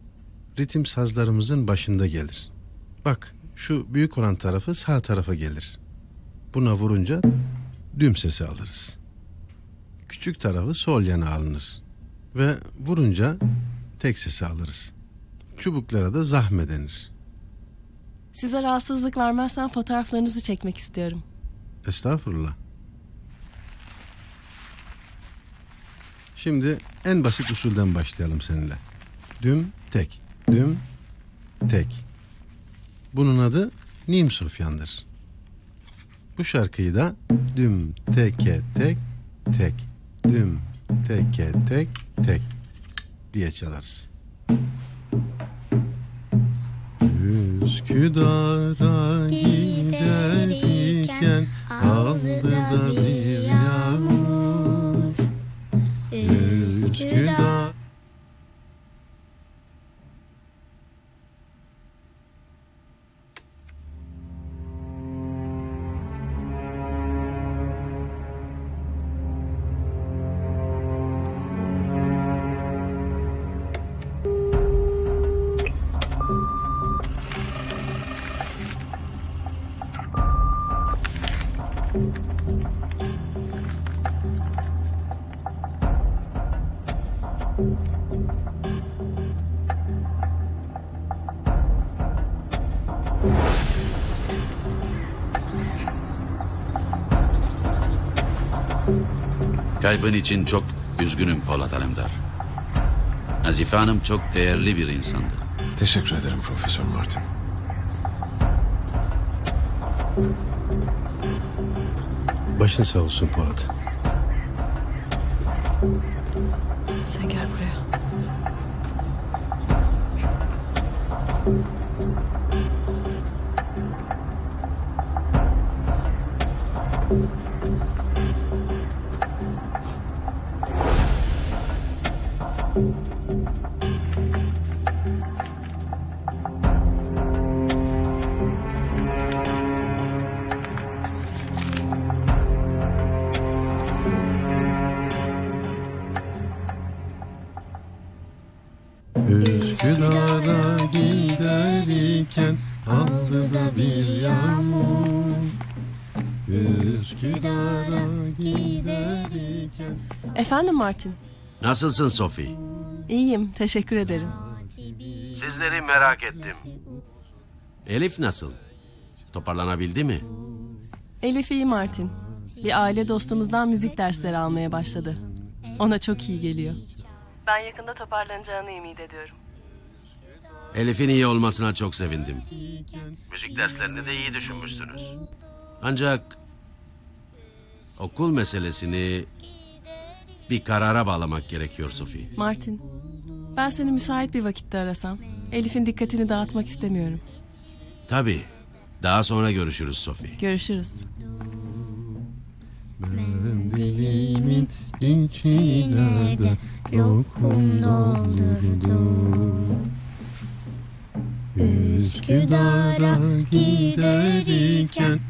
ritim sazlarımızın başında gelir. Bak şu büyük olan tarafı sağ tarafa gelir. Buna vurunca düm sesi alırız. Küçük tarafı sol yana alınır. Ve vurunca tek sesi alırız. Çubuklara da zahme denir. Size rahatsızlık vermezsen fotoğraflarınızı çekmek istiyorum. Estağfurullah. Şimdi en basit usulden başlayalım seninle. Düm tek, düm tek. Bunun adı Nim Sofyan'dır. Bu şarkıyı da düm teke tek tek, düm teke tek tek diye çalarız. Üsküdar'a giderken aldı da bir yağmur Üsküdar Kaybın için çok üzgünüm Polat Alemdar. Nazife Hanım çok değerli bir insandı. Teşekkür ederim Profesör Martin. Başın sağ olsun Polat. Sen gel buraya. Martin. Nasılsın Sophie? İyiyim, teşekkür ederim. Sizleri merak ettim. Elif nasıl? Toparlanabildi mi? Elif iyi Martin. Bir aile dostumuzdan müzik dersleri almaya başladı. Ona çok iyi geliyor. Ben yakında toparlanacağını ümit ediyorum. Elif'in iyi olmasına çok sevindim. Müzik derslerini de iyi düşünmüşsünüz. Ancak okul meselesini bir karara bağlamak gerekiyor Sophie. Martin, ben seni müsait bir vakitte arasam. Elif'in dikkatini dağıtmak istemiyorum. Tabii. Daha sonra görüşürüz Sophie. Görüşürüz. Dilimin içine de lokum doldurdum Üsküdar'a giderken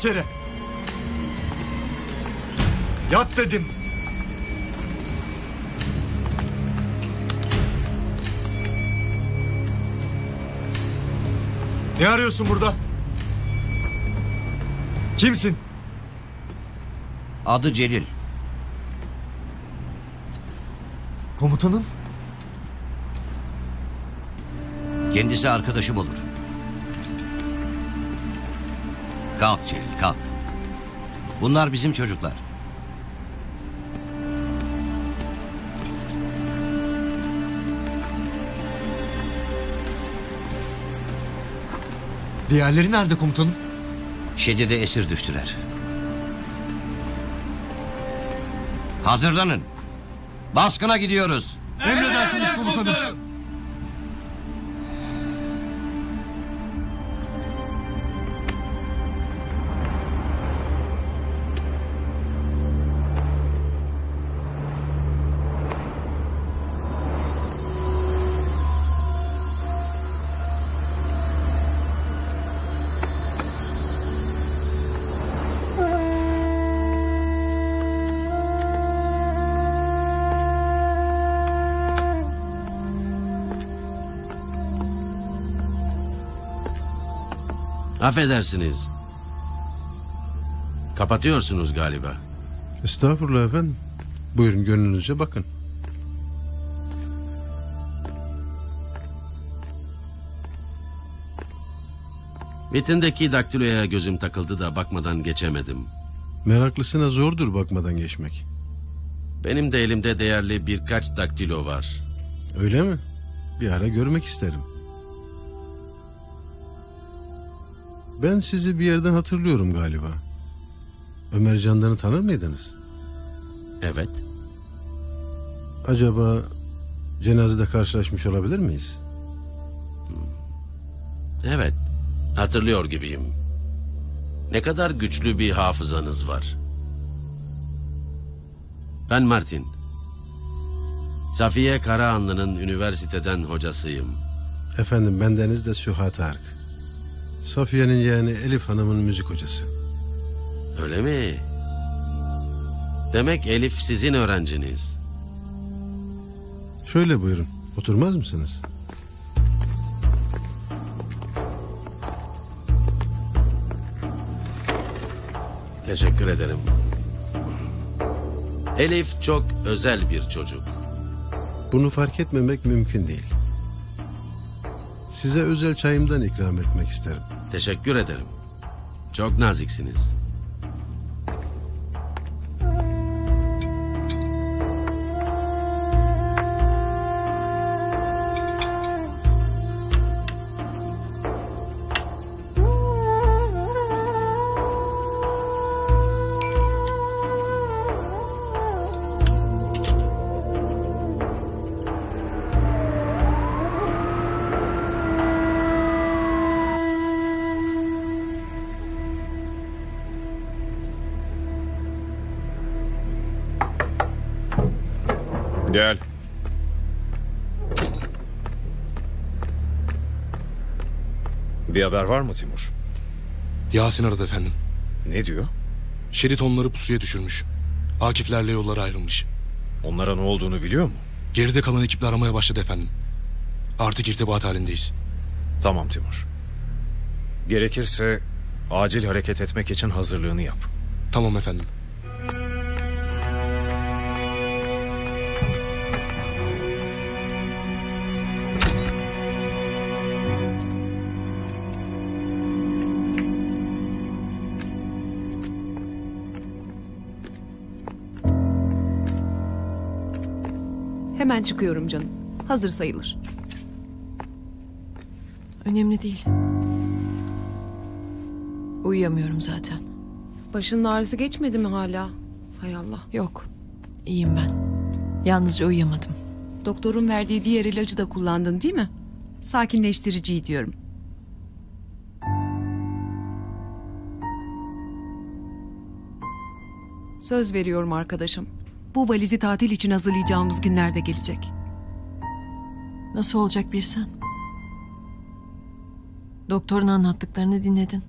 Yat yere! Yat dedim! Ne arıyorsun burada? Kimsin? Adı Celil. Komutanım. Kendisi arkadaşım olur. Kalk Celil kalk. Bunlar bizim çocuklar. Diğerleri nerede komutanım? Şedide esir düştüler. Hazırlanın. Baskına gidiyoruz. Emredersiniz komutanım. Affedersiniz. Kapatıyorsunuz galiba. Estağfurullah efendim. Buyurun gönlünüzce bakın. Vitindeki daktiloya gözüm takıldı da bakmadan geçemedim. Meraklısına zordur bakmadan geçmek. Benim de elimde değerli birkaç daktilo var. Öyle mi? Bir ara görmek isterim. Ben sizi bir yerden hatırlıyorum galiba. Ömer Candan'ı tanır mıydınız? Evet. Acaba cenazede karşılaşmış olabilir miyiz? Evet. Hatırlıyor gibiyim. Ne kadar güçlü bir hafızanız var. Ben Martin. Safiye Karahanlı'nın üniversiteden hocasıyım. Efendim bendeniz de Sühat Ark. Safiye'nin yeğeni Elif Hanım'ın müzik hocası. Öyle mi? Demek Elif sizin öğrenciniz. Şöyle buyurun. Oturmaz mısınız? Teşekkür ederim. Elif çok özel bir çocuk. Bunu fark etmemek mümkün değil. Size özel çayımdan ikram etmek isterim. Teşekkür ederim. Çok naziksiniz. Haber var mı Timur? Yasin aradı efendim. Ne diyor? Şerit onları pusuya düşürmüş. Akiflerle yolları ayrılmış. Onlara ne olduğunu biliyor mu? Geride kalan ekipler aramaya başladı efendim. Artık irtibat halindeyiz. Tamam Timur. Gerekirse acil hareket etmek için hazırlığını yap. Tamam efendim. Hemen çıkıyorum canım. Hazır sayılır. Önemli değil. Uyuyamıyorum zaten. Başının ağrısı geçmedi mi hala? Hay Allah. Yok. İyiyim ben. Yalnızca uyuyamadım. Doktorun verdiği diğer ilacı da kullandın değil mi? Sakinleştiriciyi diyorum. Söz veriyorum arkadaşım. Bu valizi tatil için hazırlayacağımız günlerde gelecek. Nasıl olacak bir sen? Doktorun anlattıklarını dinledin.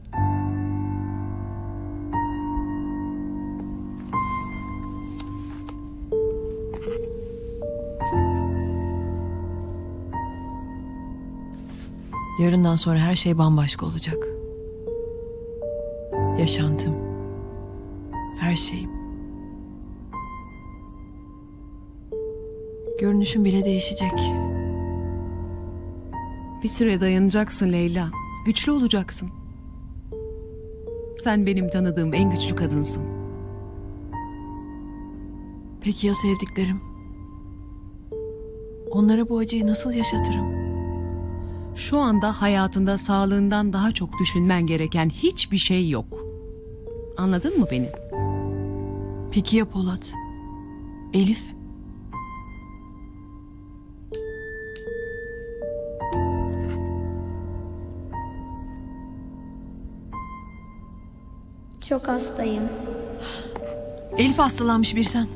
Yarından sonra her şey bambaşka olacak. Yaşantım. Her şeyim. Görünüşüm bile değişecek. Bir süre dayanacaksın Leyla. Güçlü olacaksın. Sen benim tanıdığım en güçlü kadınsın. Peki ya sevdiklerim? Onlara bu acıyı nasıl yaşatırım? Şu anda hayatında sağlığından daha çok düşünmen gereken hiçbir şey yok. Anladın mı beni? Peki ya Polat? Elif? Çok hastayım. Elif hastalanmış bir sen.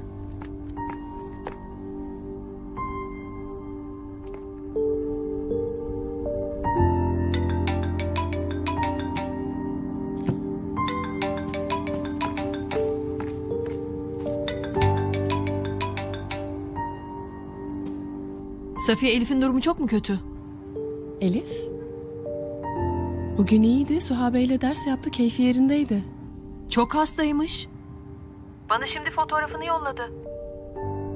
Safiye Elif'in durumu çok mu kötü? Elif? Bugün iyiydi. Suha ile ders yaptı. Keyfi yerindeydi. Çok hastaymış. Bana şimdi fotoğrafını yolladı.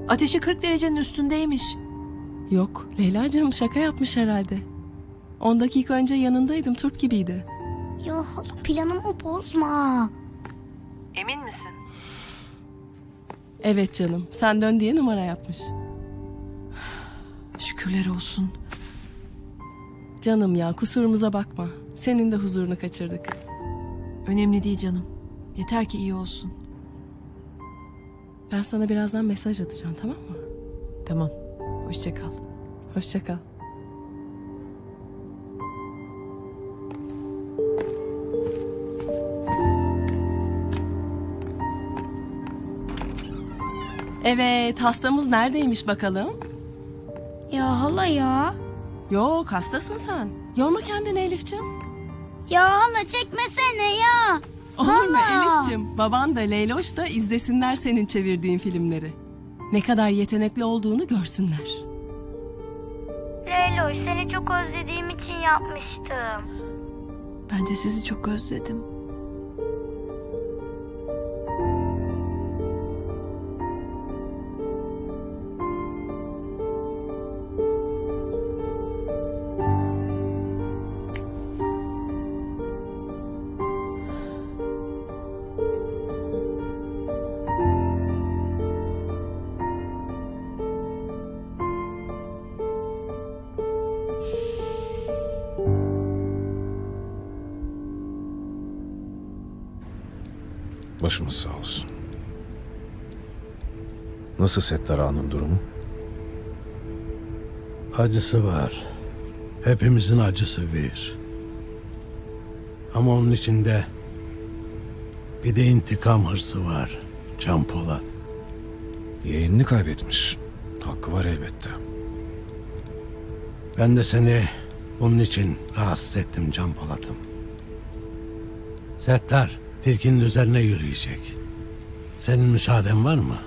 Ateşi 40 derecenin üstündeymiş. Yok. Leyla'cığım şaka yapmış herhalde. 10 dakika önce yanındaydım. Turp gibiydi. Ya hala planımı bozma. Emin misin? Evet canım. Sen dön diye numara yapmış. Şükürler olsun. Canım ya kusurumuza bakma. Senin de huzurunu kaçırdık. Önemli değil canım. Yeter ki iyi olsun. Ben sana birazdan mesaj atacağım tamam mı? Tamam. Hoşça kal. Hoşça kal. Evet hastamız neredeymiş bakalım? Ya hala ya. Yok hastasın sen. Yorma kendini Elif'ciğim. Ya hala çekmesene ya. Olur mu Hala. Baban da Leyloş da izlesinler senin çevirdiğin filmleri. Ne kadar yetenekli olduğunu görsünler. Leyloş seni çok özlediğim için yapmıştım. Ben de sizi çok özledim. Başımız sağ olsun. Nasıl Settar Ağa'nın durumu? Acısı var. Hepimizin acısı bir. Ama onun içinde bir de intikam hırsı var. Can Polat. Yeğenini kaybetmiş. Hakkı var elbette. Ben de seni bunun için rahatsız ettim Can Polat'ım. Settar tilkinin üzerine yürüyecek. Senin müsaaden var mı?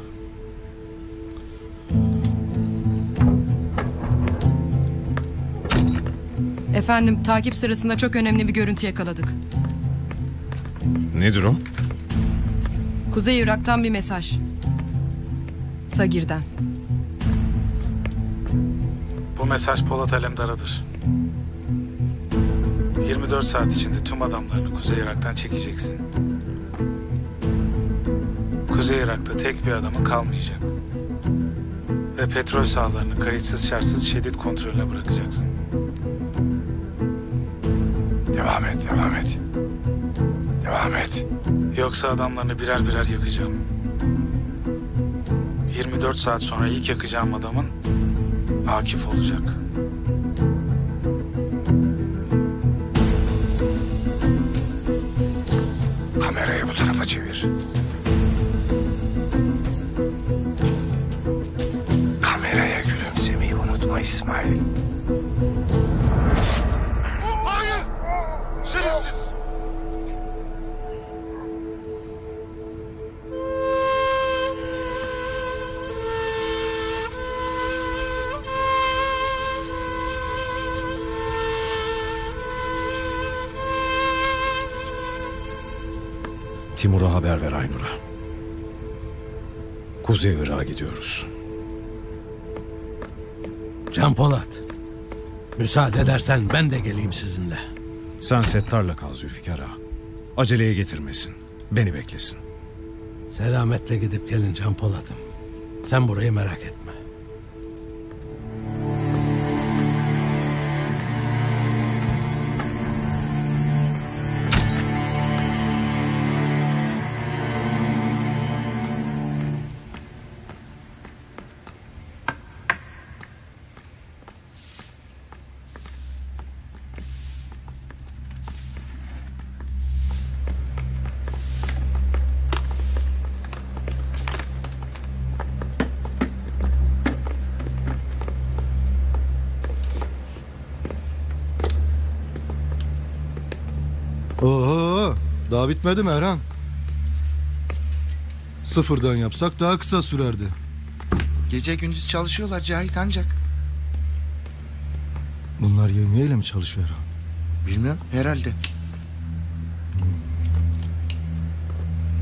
Efendim takip sırasında çok önemli bir görüntü yakaladık. Nedir o? Kuzey Irak'tan bir mesaj. Sagir'den. Bu mesaj Polat Alemdar'adır. 24 saat içinde tüm adamlarını Kuzey Irak'tan çekeceksin. Kuzey Irak'ta tek bir adamın kalmayacak. Ve petrol sahalarını kayıtsız şartsız şiddet kontrolüne bırakacaksın. Devam et, devam et. Devam et. Yoksa adamlarını birer birer yakacağım. 24 saat sonra ilk yakacağım adamın Akif olacak. Timur'a haber ver Aynur'a. Kuzey Irak'a gidiyoruz. Can Polat. Müsaade edersen ben de geleyim sizinle. Sen Settar'la kal Zülfikar Ağa. Aceleye getirmesin. Beni beklesin. Selametle gidip gelin Can Polat'ım. Sen burayı merak etme. Daha bitmedi mi Erhan? Sıfırdan yapsak daha kısa sürerdi. Gece gündüz çalışıyorlar Cahit ancak. Bunlar yemeğiyle mi çalışıyor Erhan? Bilmem herhalde.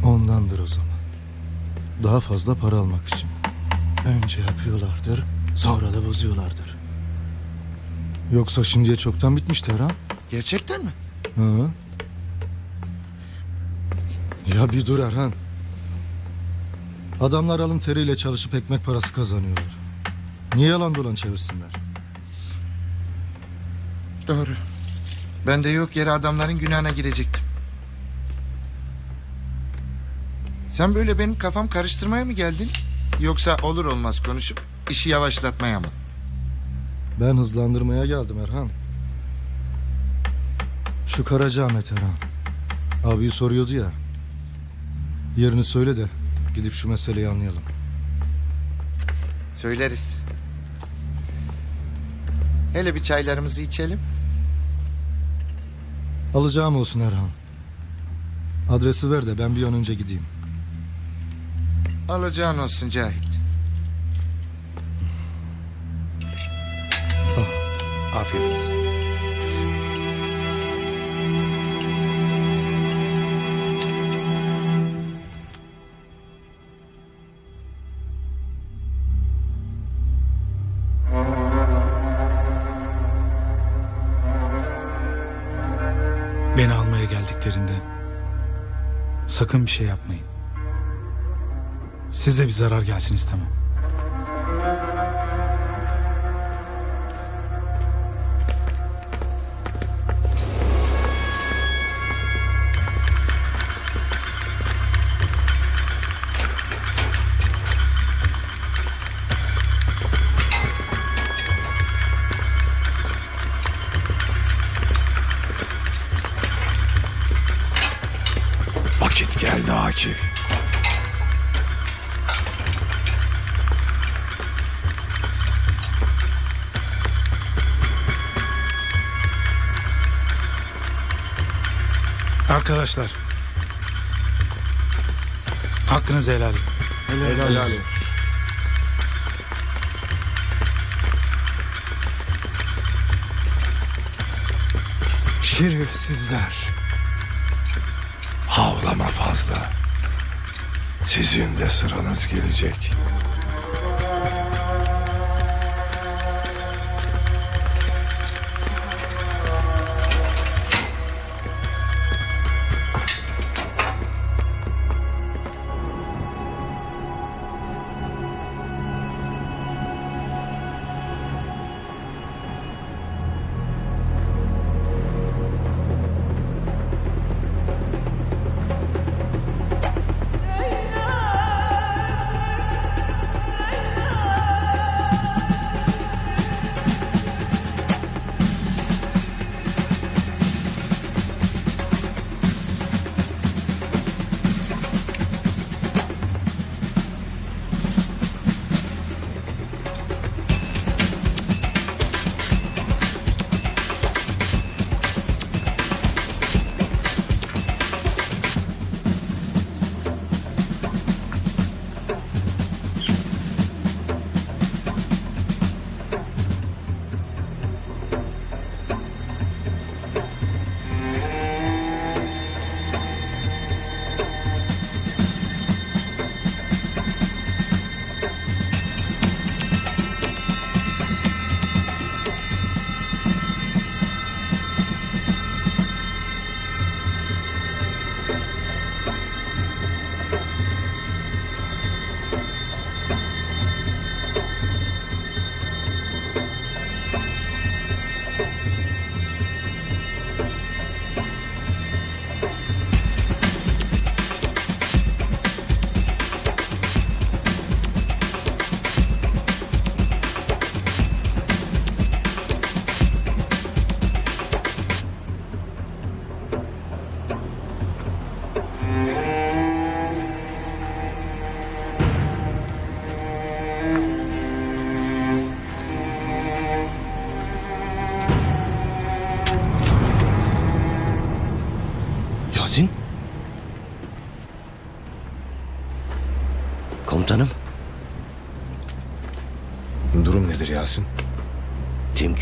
Ondandır o zaman. Daha fazla para almak için. Önce yapıyorlardır, sonra da bozuyorlardır. Yoksa şimdiye çoktan bitmişti Erhan. Gerçekten mi? Hı. Ya bir dur Erhan. Adamlar alın teriyle çalışıp ekmek parası kazanıyorlar. Niye yalan dolan çevirsinler? Doğru. Ben de yok yere adamların günahına girecektim. Sen böyle benim kafam karıştırmaya mı geldin? Yoksa olur olmaz konuşup işi yavaşlatmaya mı? Ben hızlandırmaya geldim Erhan. Şu Karacaahmet Erhan. Abi soruyordu ya. Yerini söyle de gidip şu meseleyi anlayalım. Söyleriz. Hele bir çaylarımızı içelim. Alacağım olsun Erhan. Adresi ver de ben bir an önce gideyim. Alacağın olsun Cahit. Sağ ol. Afiyet olsun. Sakın bir şey yapmayın. Size bir zarar gelsin istemem. Hakkınızı helal edin. Helal olsun. Şerefsizler. Havlama fazla. Sizin de sıranız gelecek.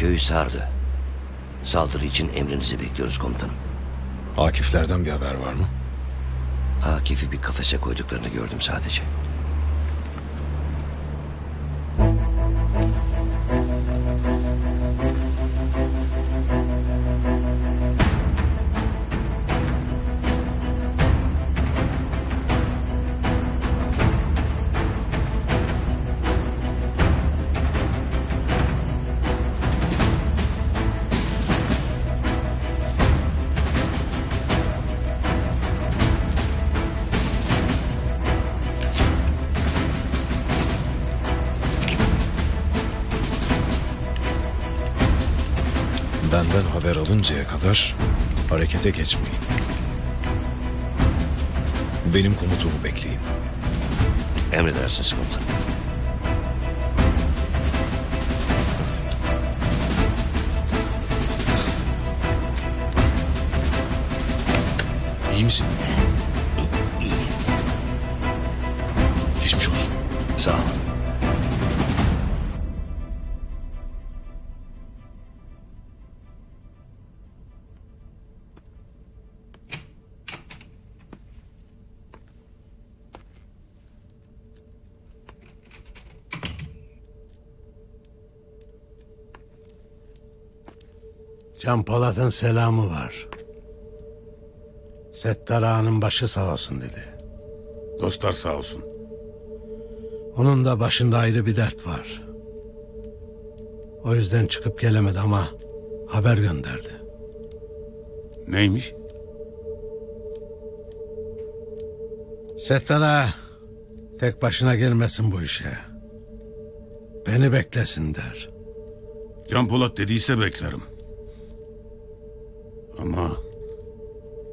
Köyü sardı. Saldırı için emrinizi bekliyoruz komutanım. Akiflerden bir haber var mı? Akif'i bir kafese koyduklarını gördüm sadece. Benden haber alıncaya kadar harekete geçmeyin. Benim komutumu bekleyin. Emredersiniz komutanım. İyi misin? Can Polat'ın selamı var. Settar Ağa'nın başı sağ olsun dedi. Dostlar sağ olsun. Onun da başında ayrı bir dert var. O yüzden çıkıp gelemedi ama haber gönderdi. Neymiş? Settar Ağa tek başına girmesin bu işe. Beni beklesin der. Can Polat dediyse beklerim. Ama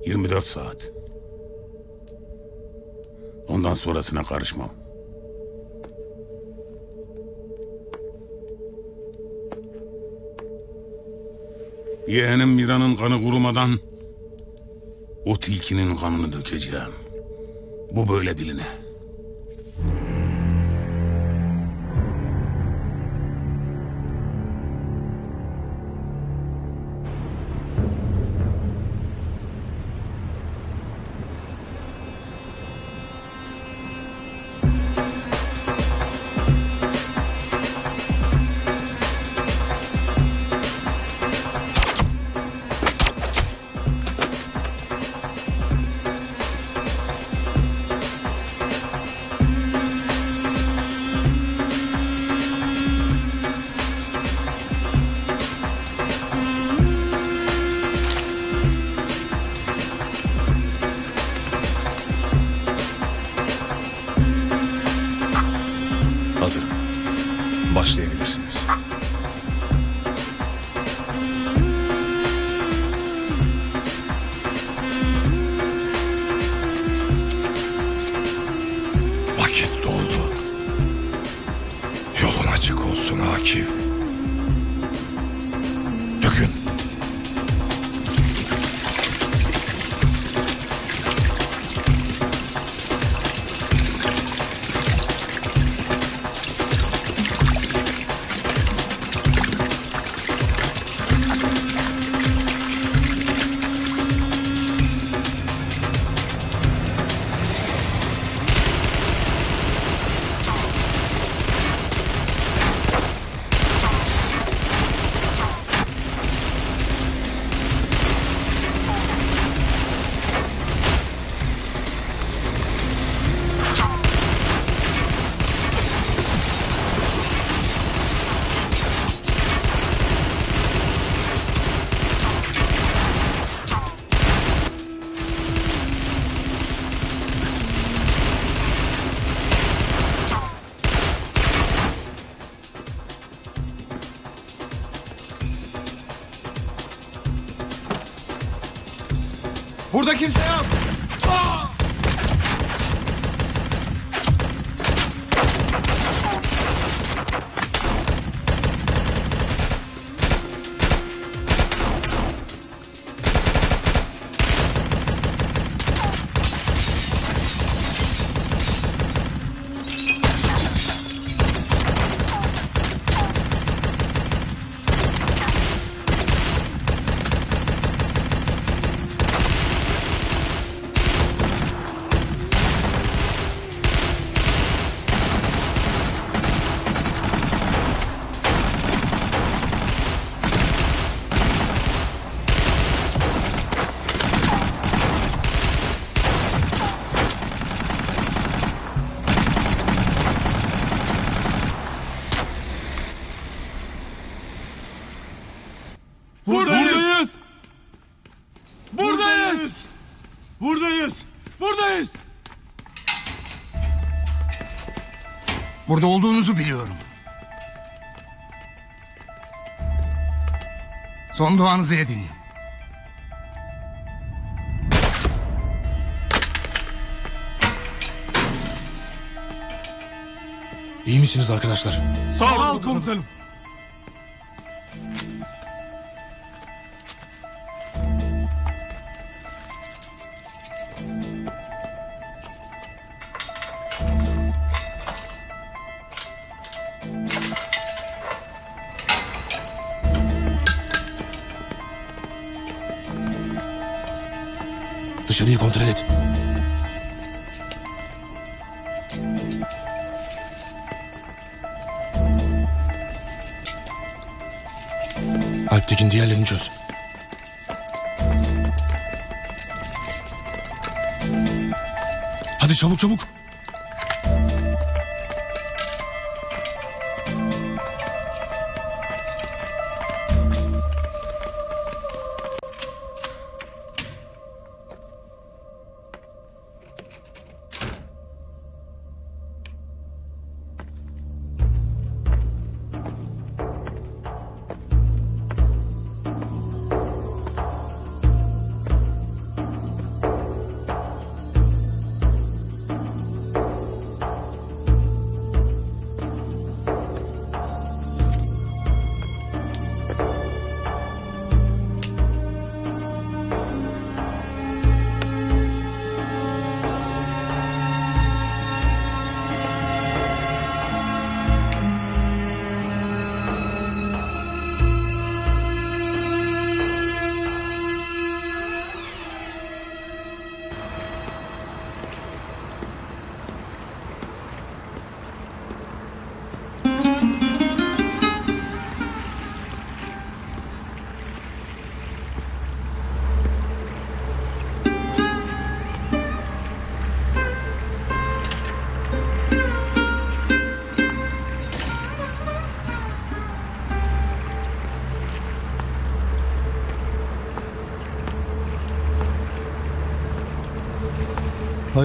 24 saat. Ondan sonrasına karışmam. Yeğenim Mira'nın kanı kurumadan o tilkinin kanını dökeceğim. Bu böyle biline. Burada olduğunuzu biliyorum. Son duanızı edin. İyi misiniz arkadaşlar? Sağ ol komutanım. Dışarıyı kontrol et. Alptekin diğerlerini çöz. Hadi çabuk çabuk.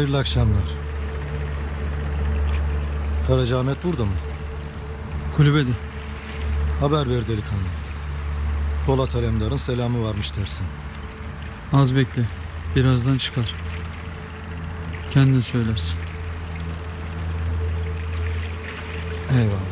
Hayırlı akşamlar. Karacaahmet burada mı? Kulübede. Haber ver delikanlı. Polat Alemdar'ın selamı varmış dersin. Az bekle. Birazdan çıkar. Kendin söylersin. Eyvallah.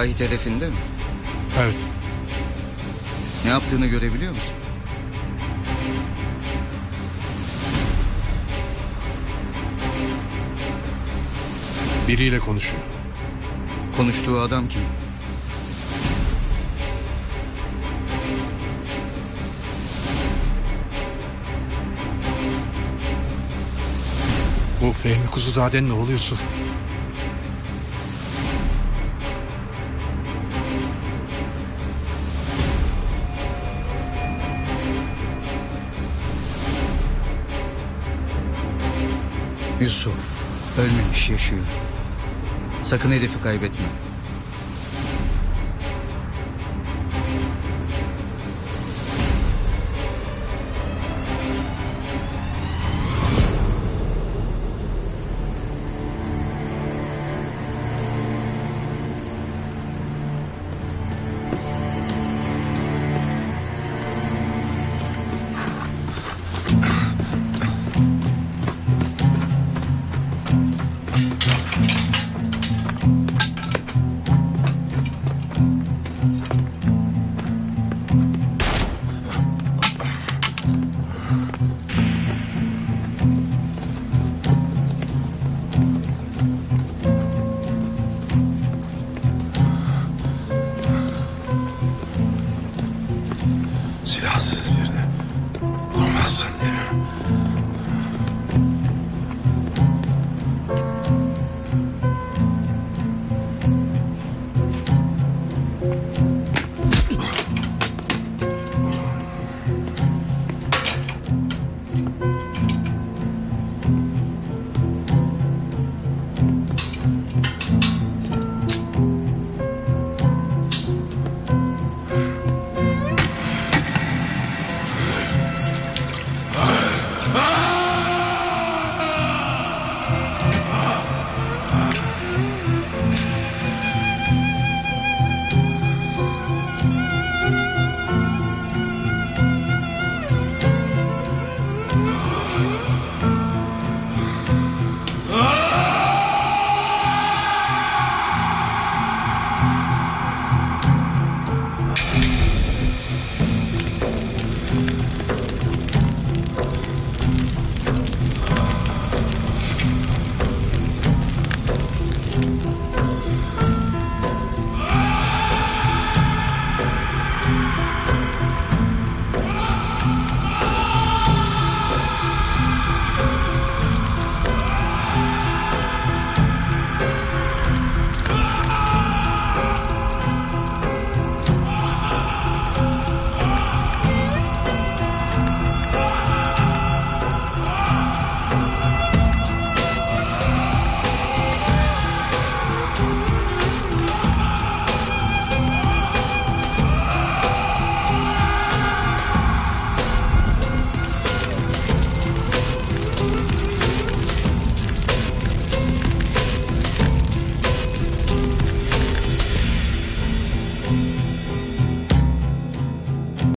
Cahit hedefinde mi? Evet. Ne yaptığını görebiliyor musun? Biriyle konuşuyor. Konuştuğu adam kim? Bu Fehmi Kuzuzade'nin oğlu Yusuf. Yusuf. Ölmemiş yaşıyor. Sakın hedefi kaybetme.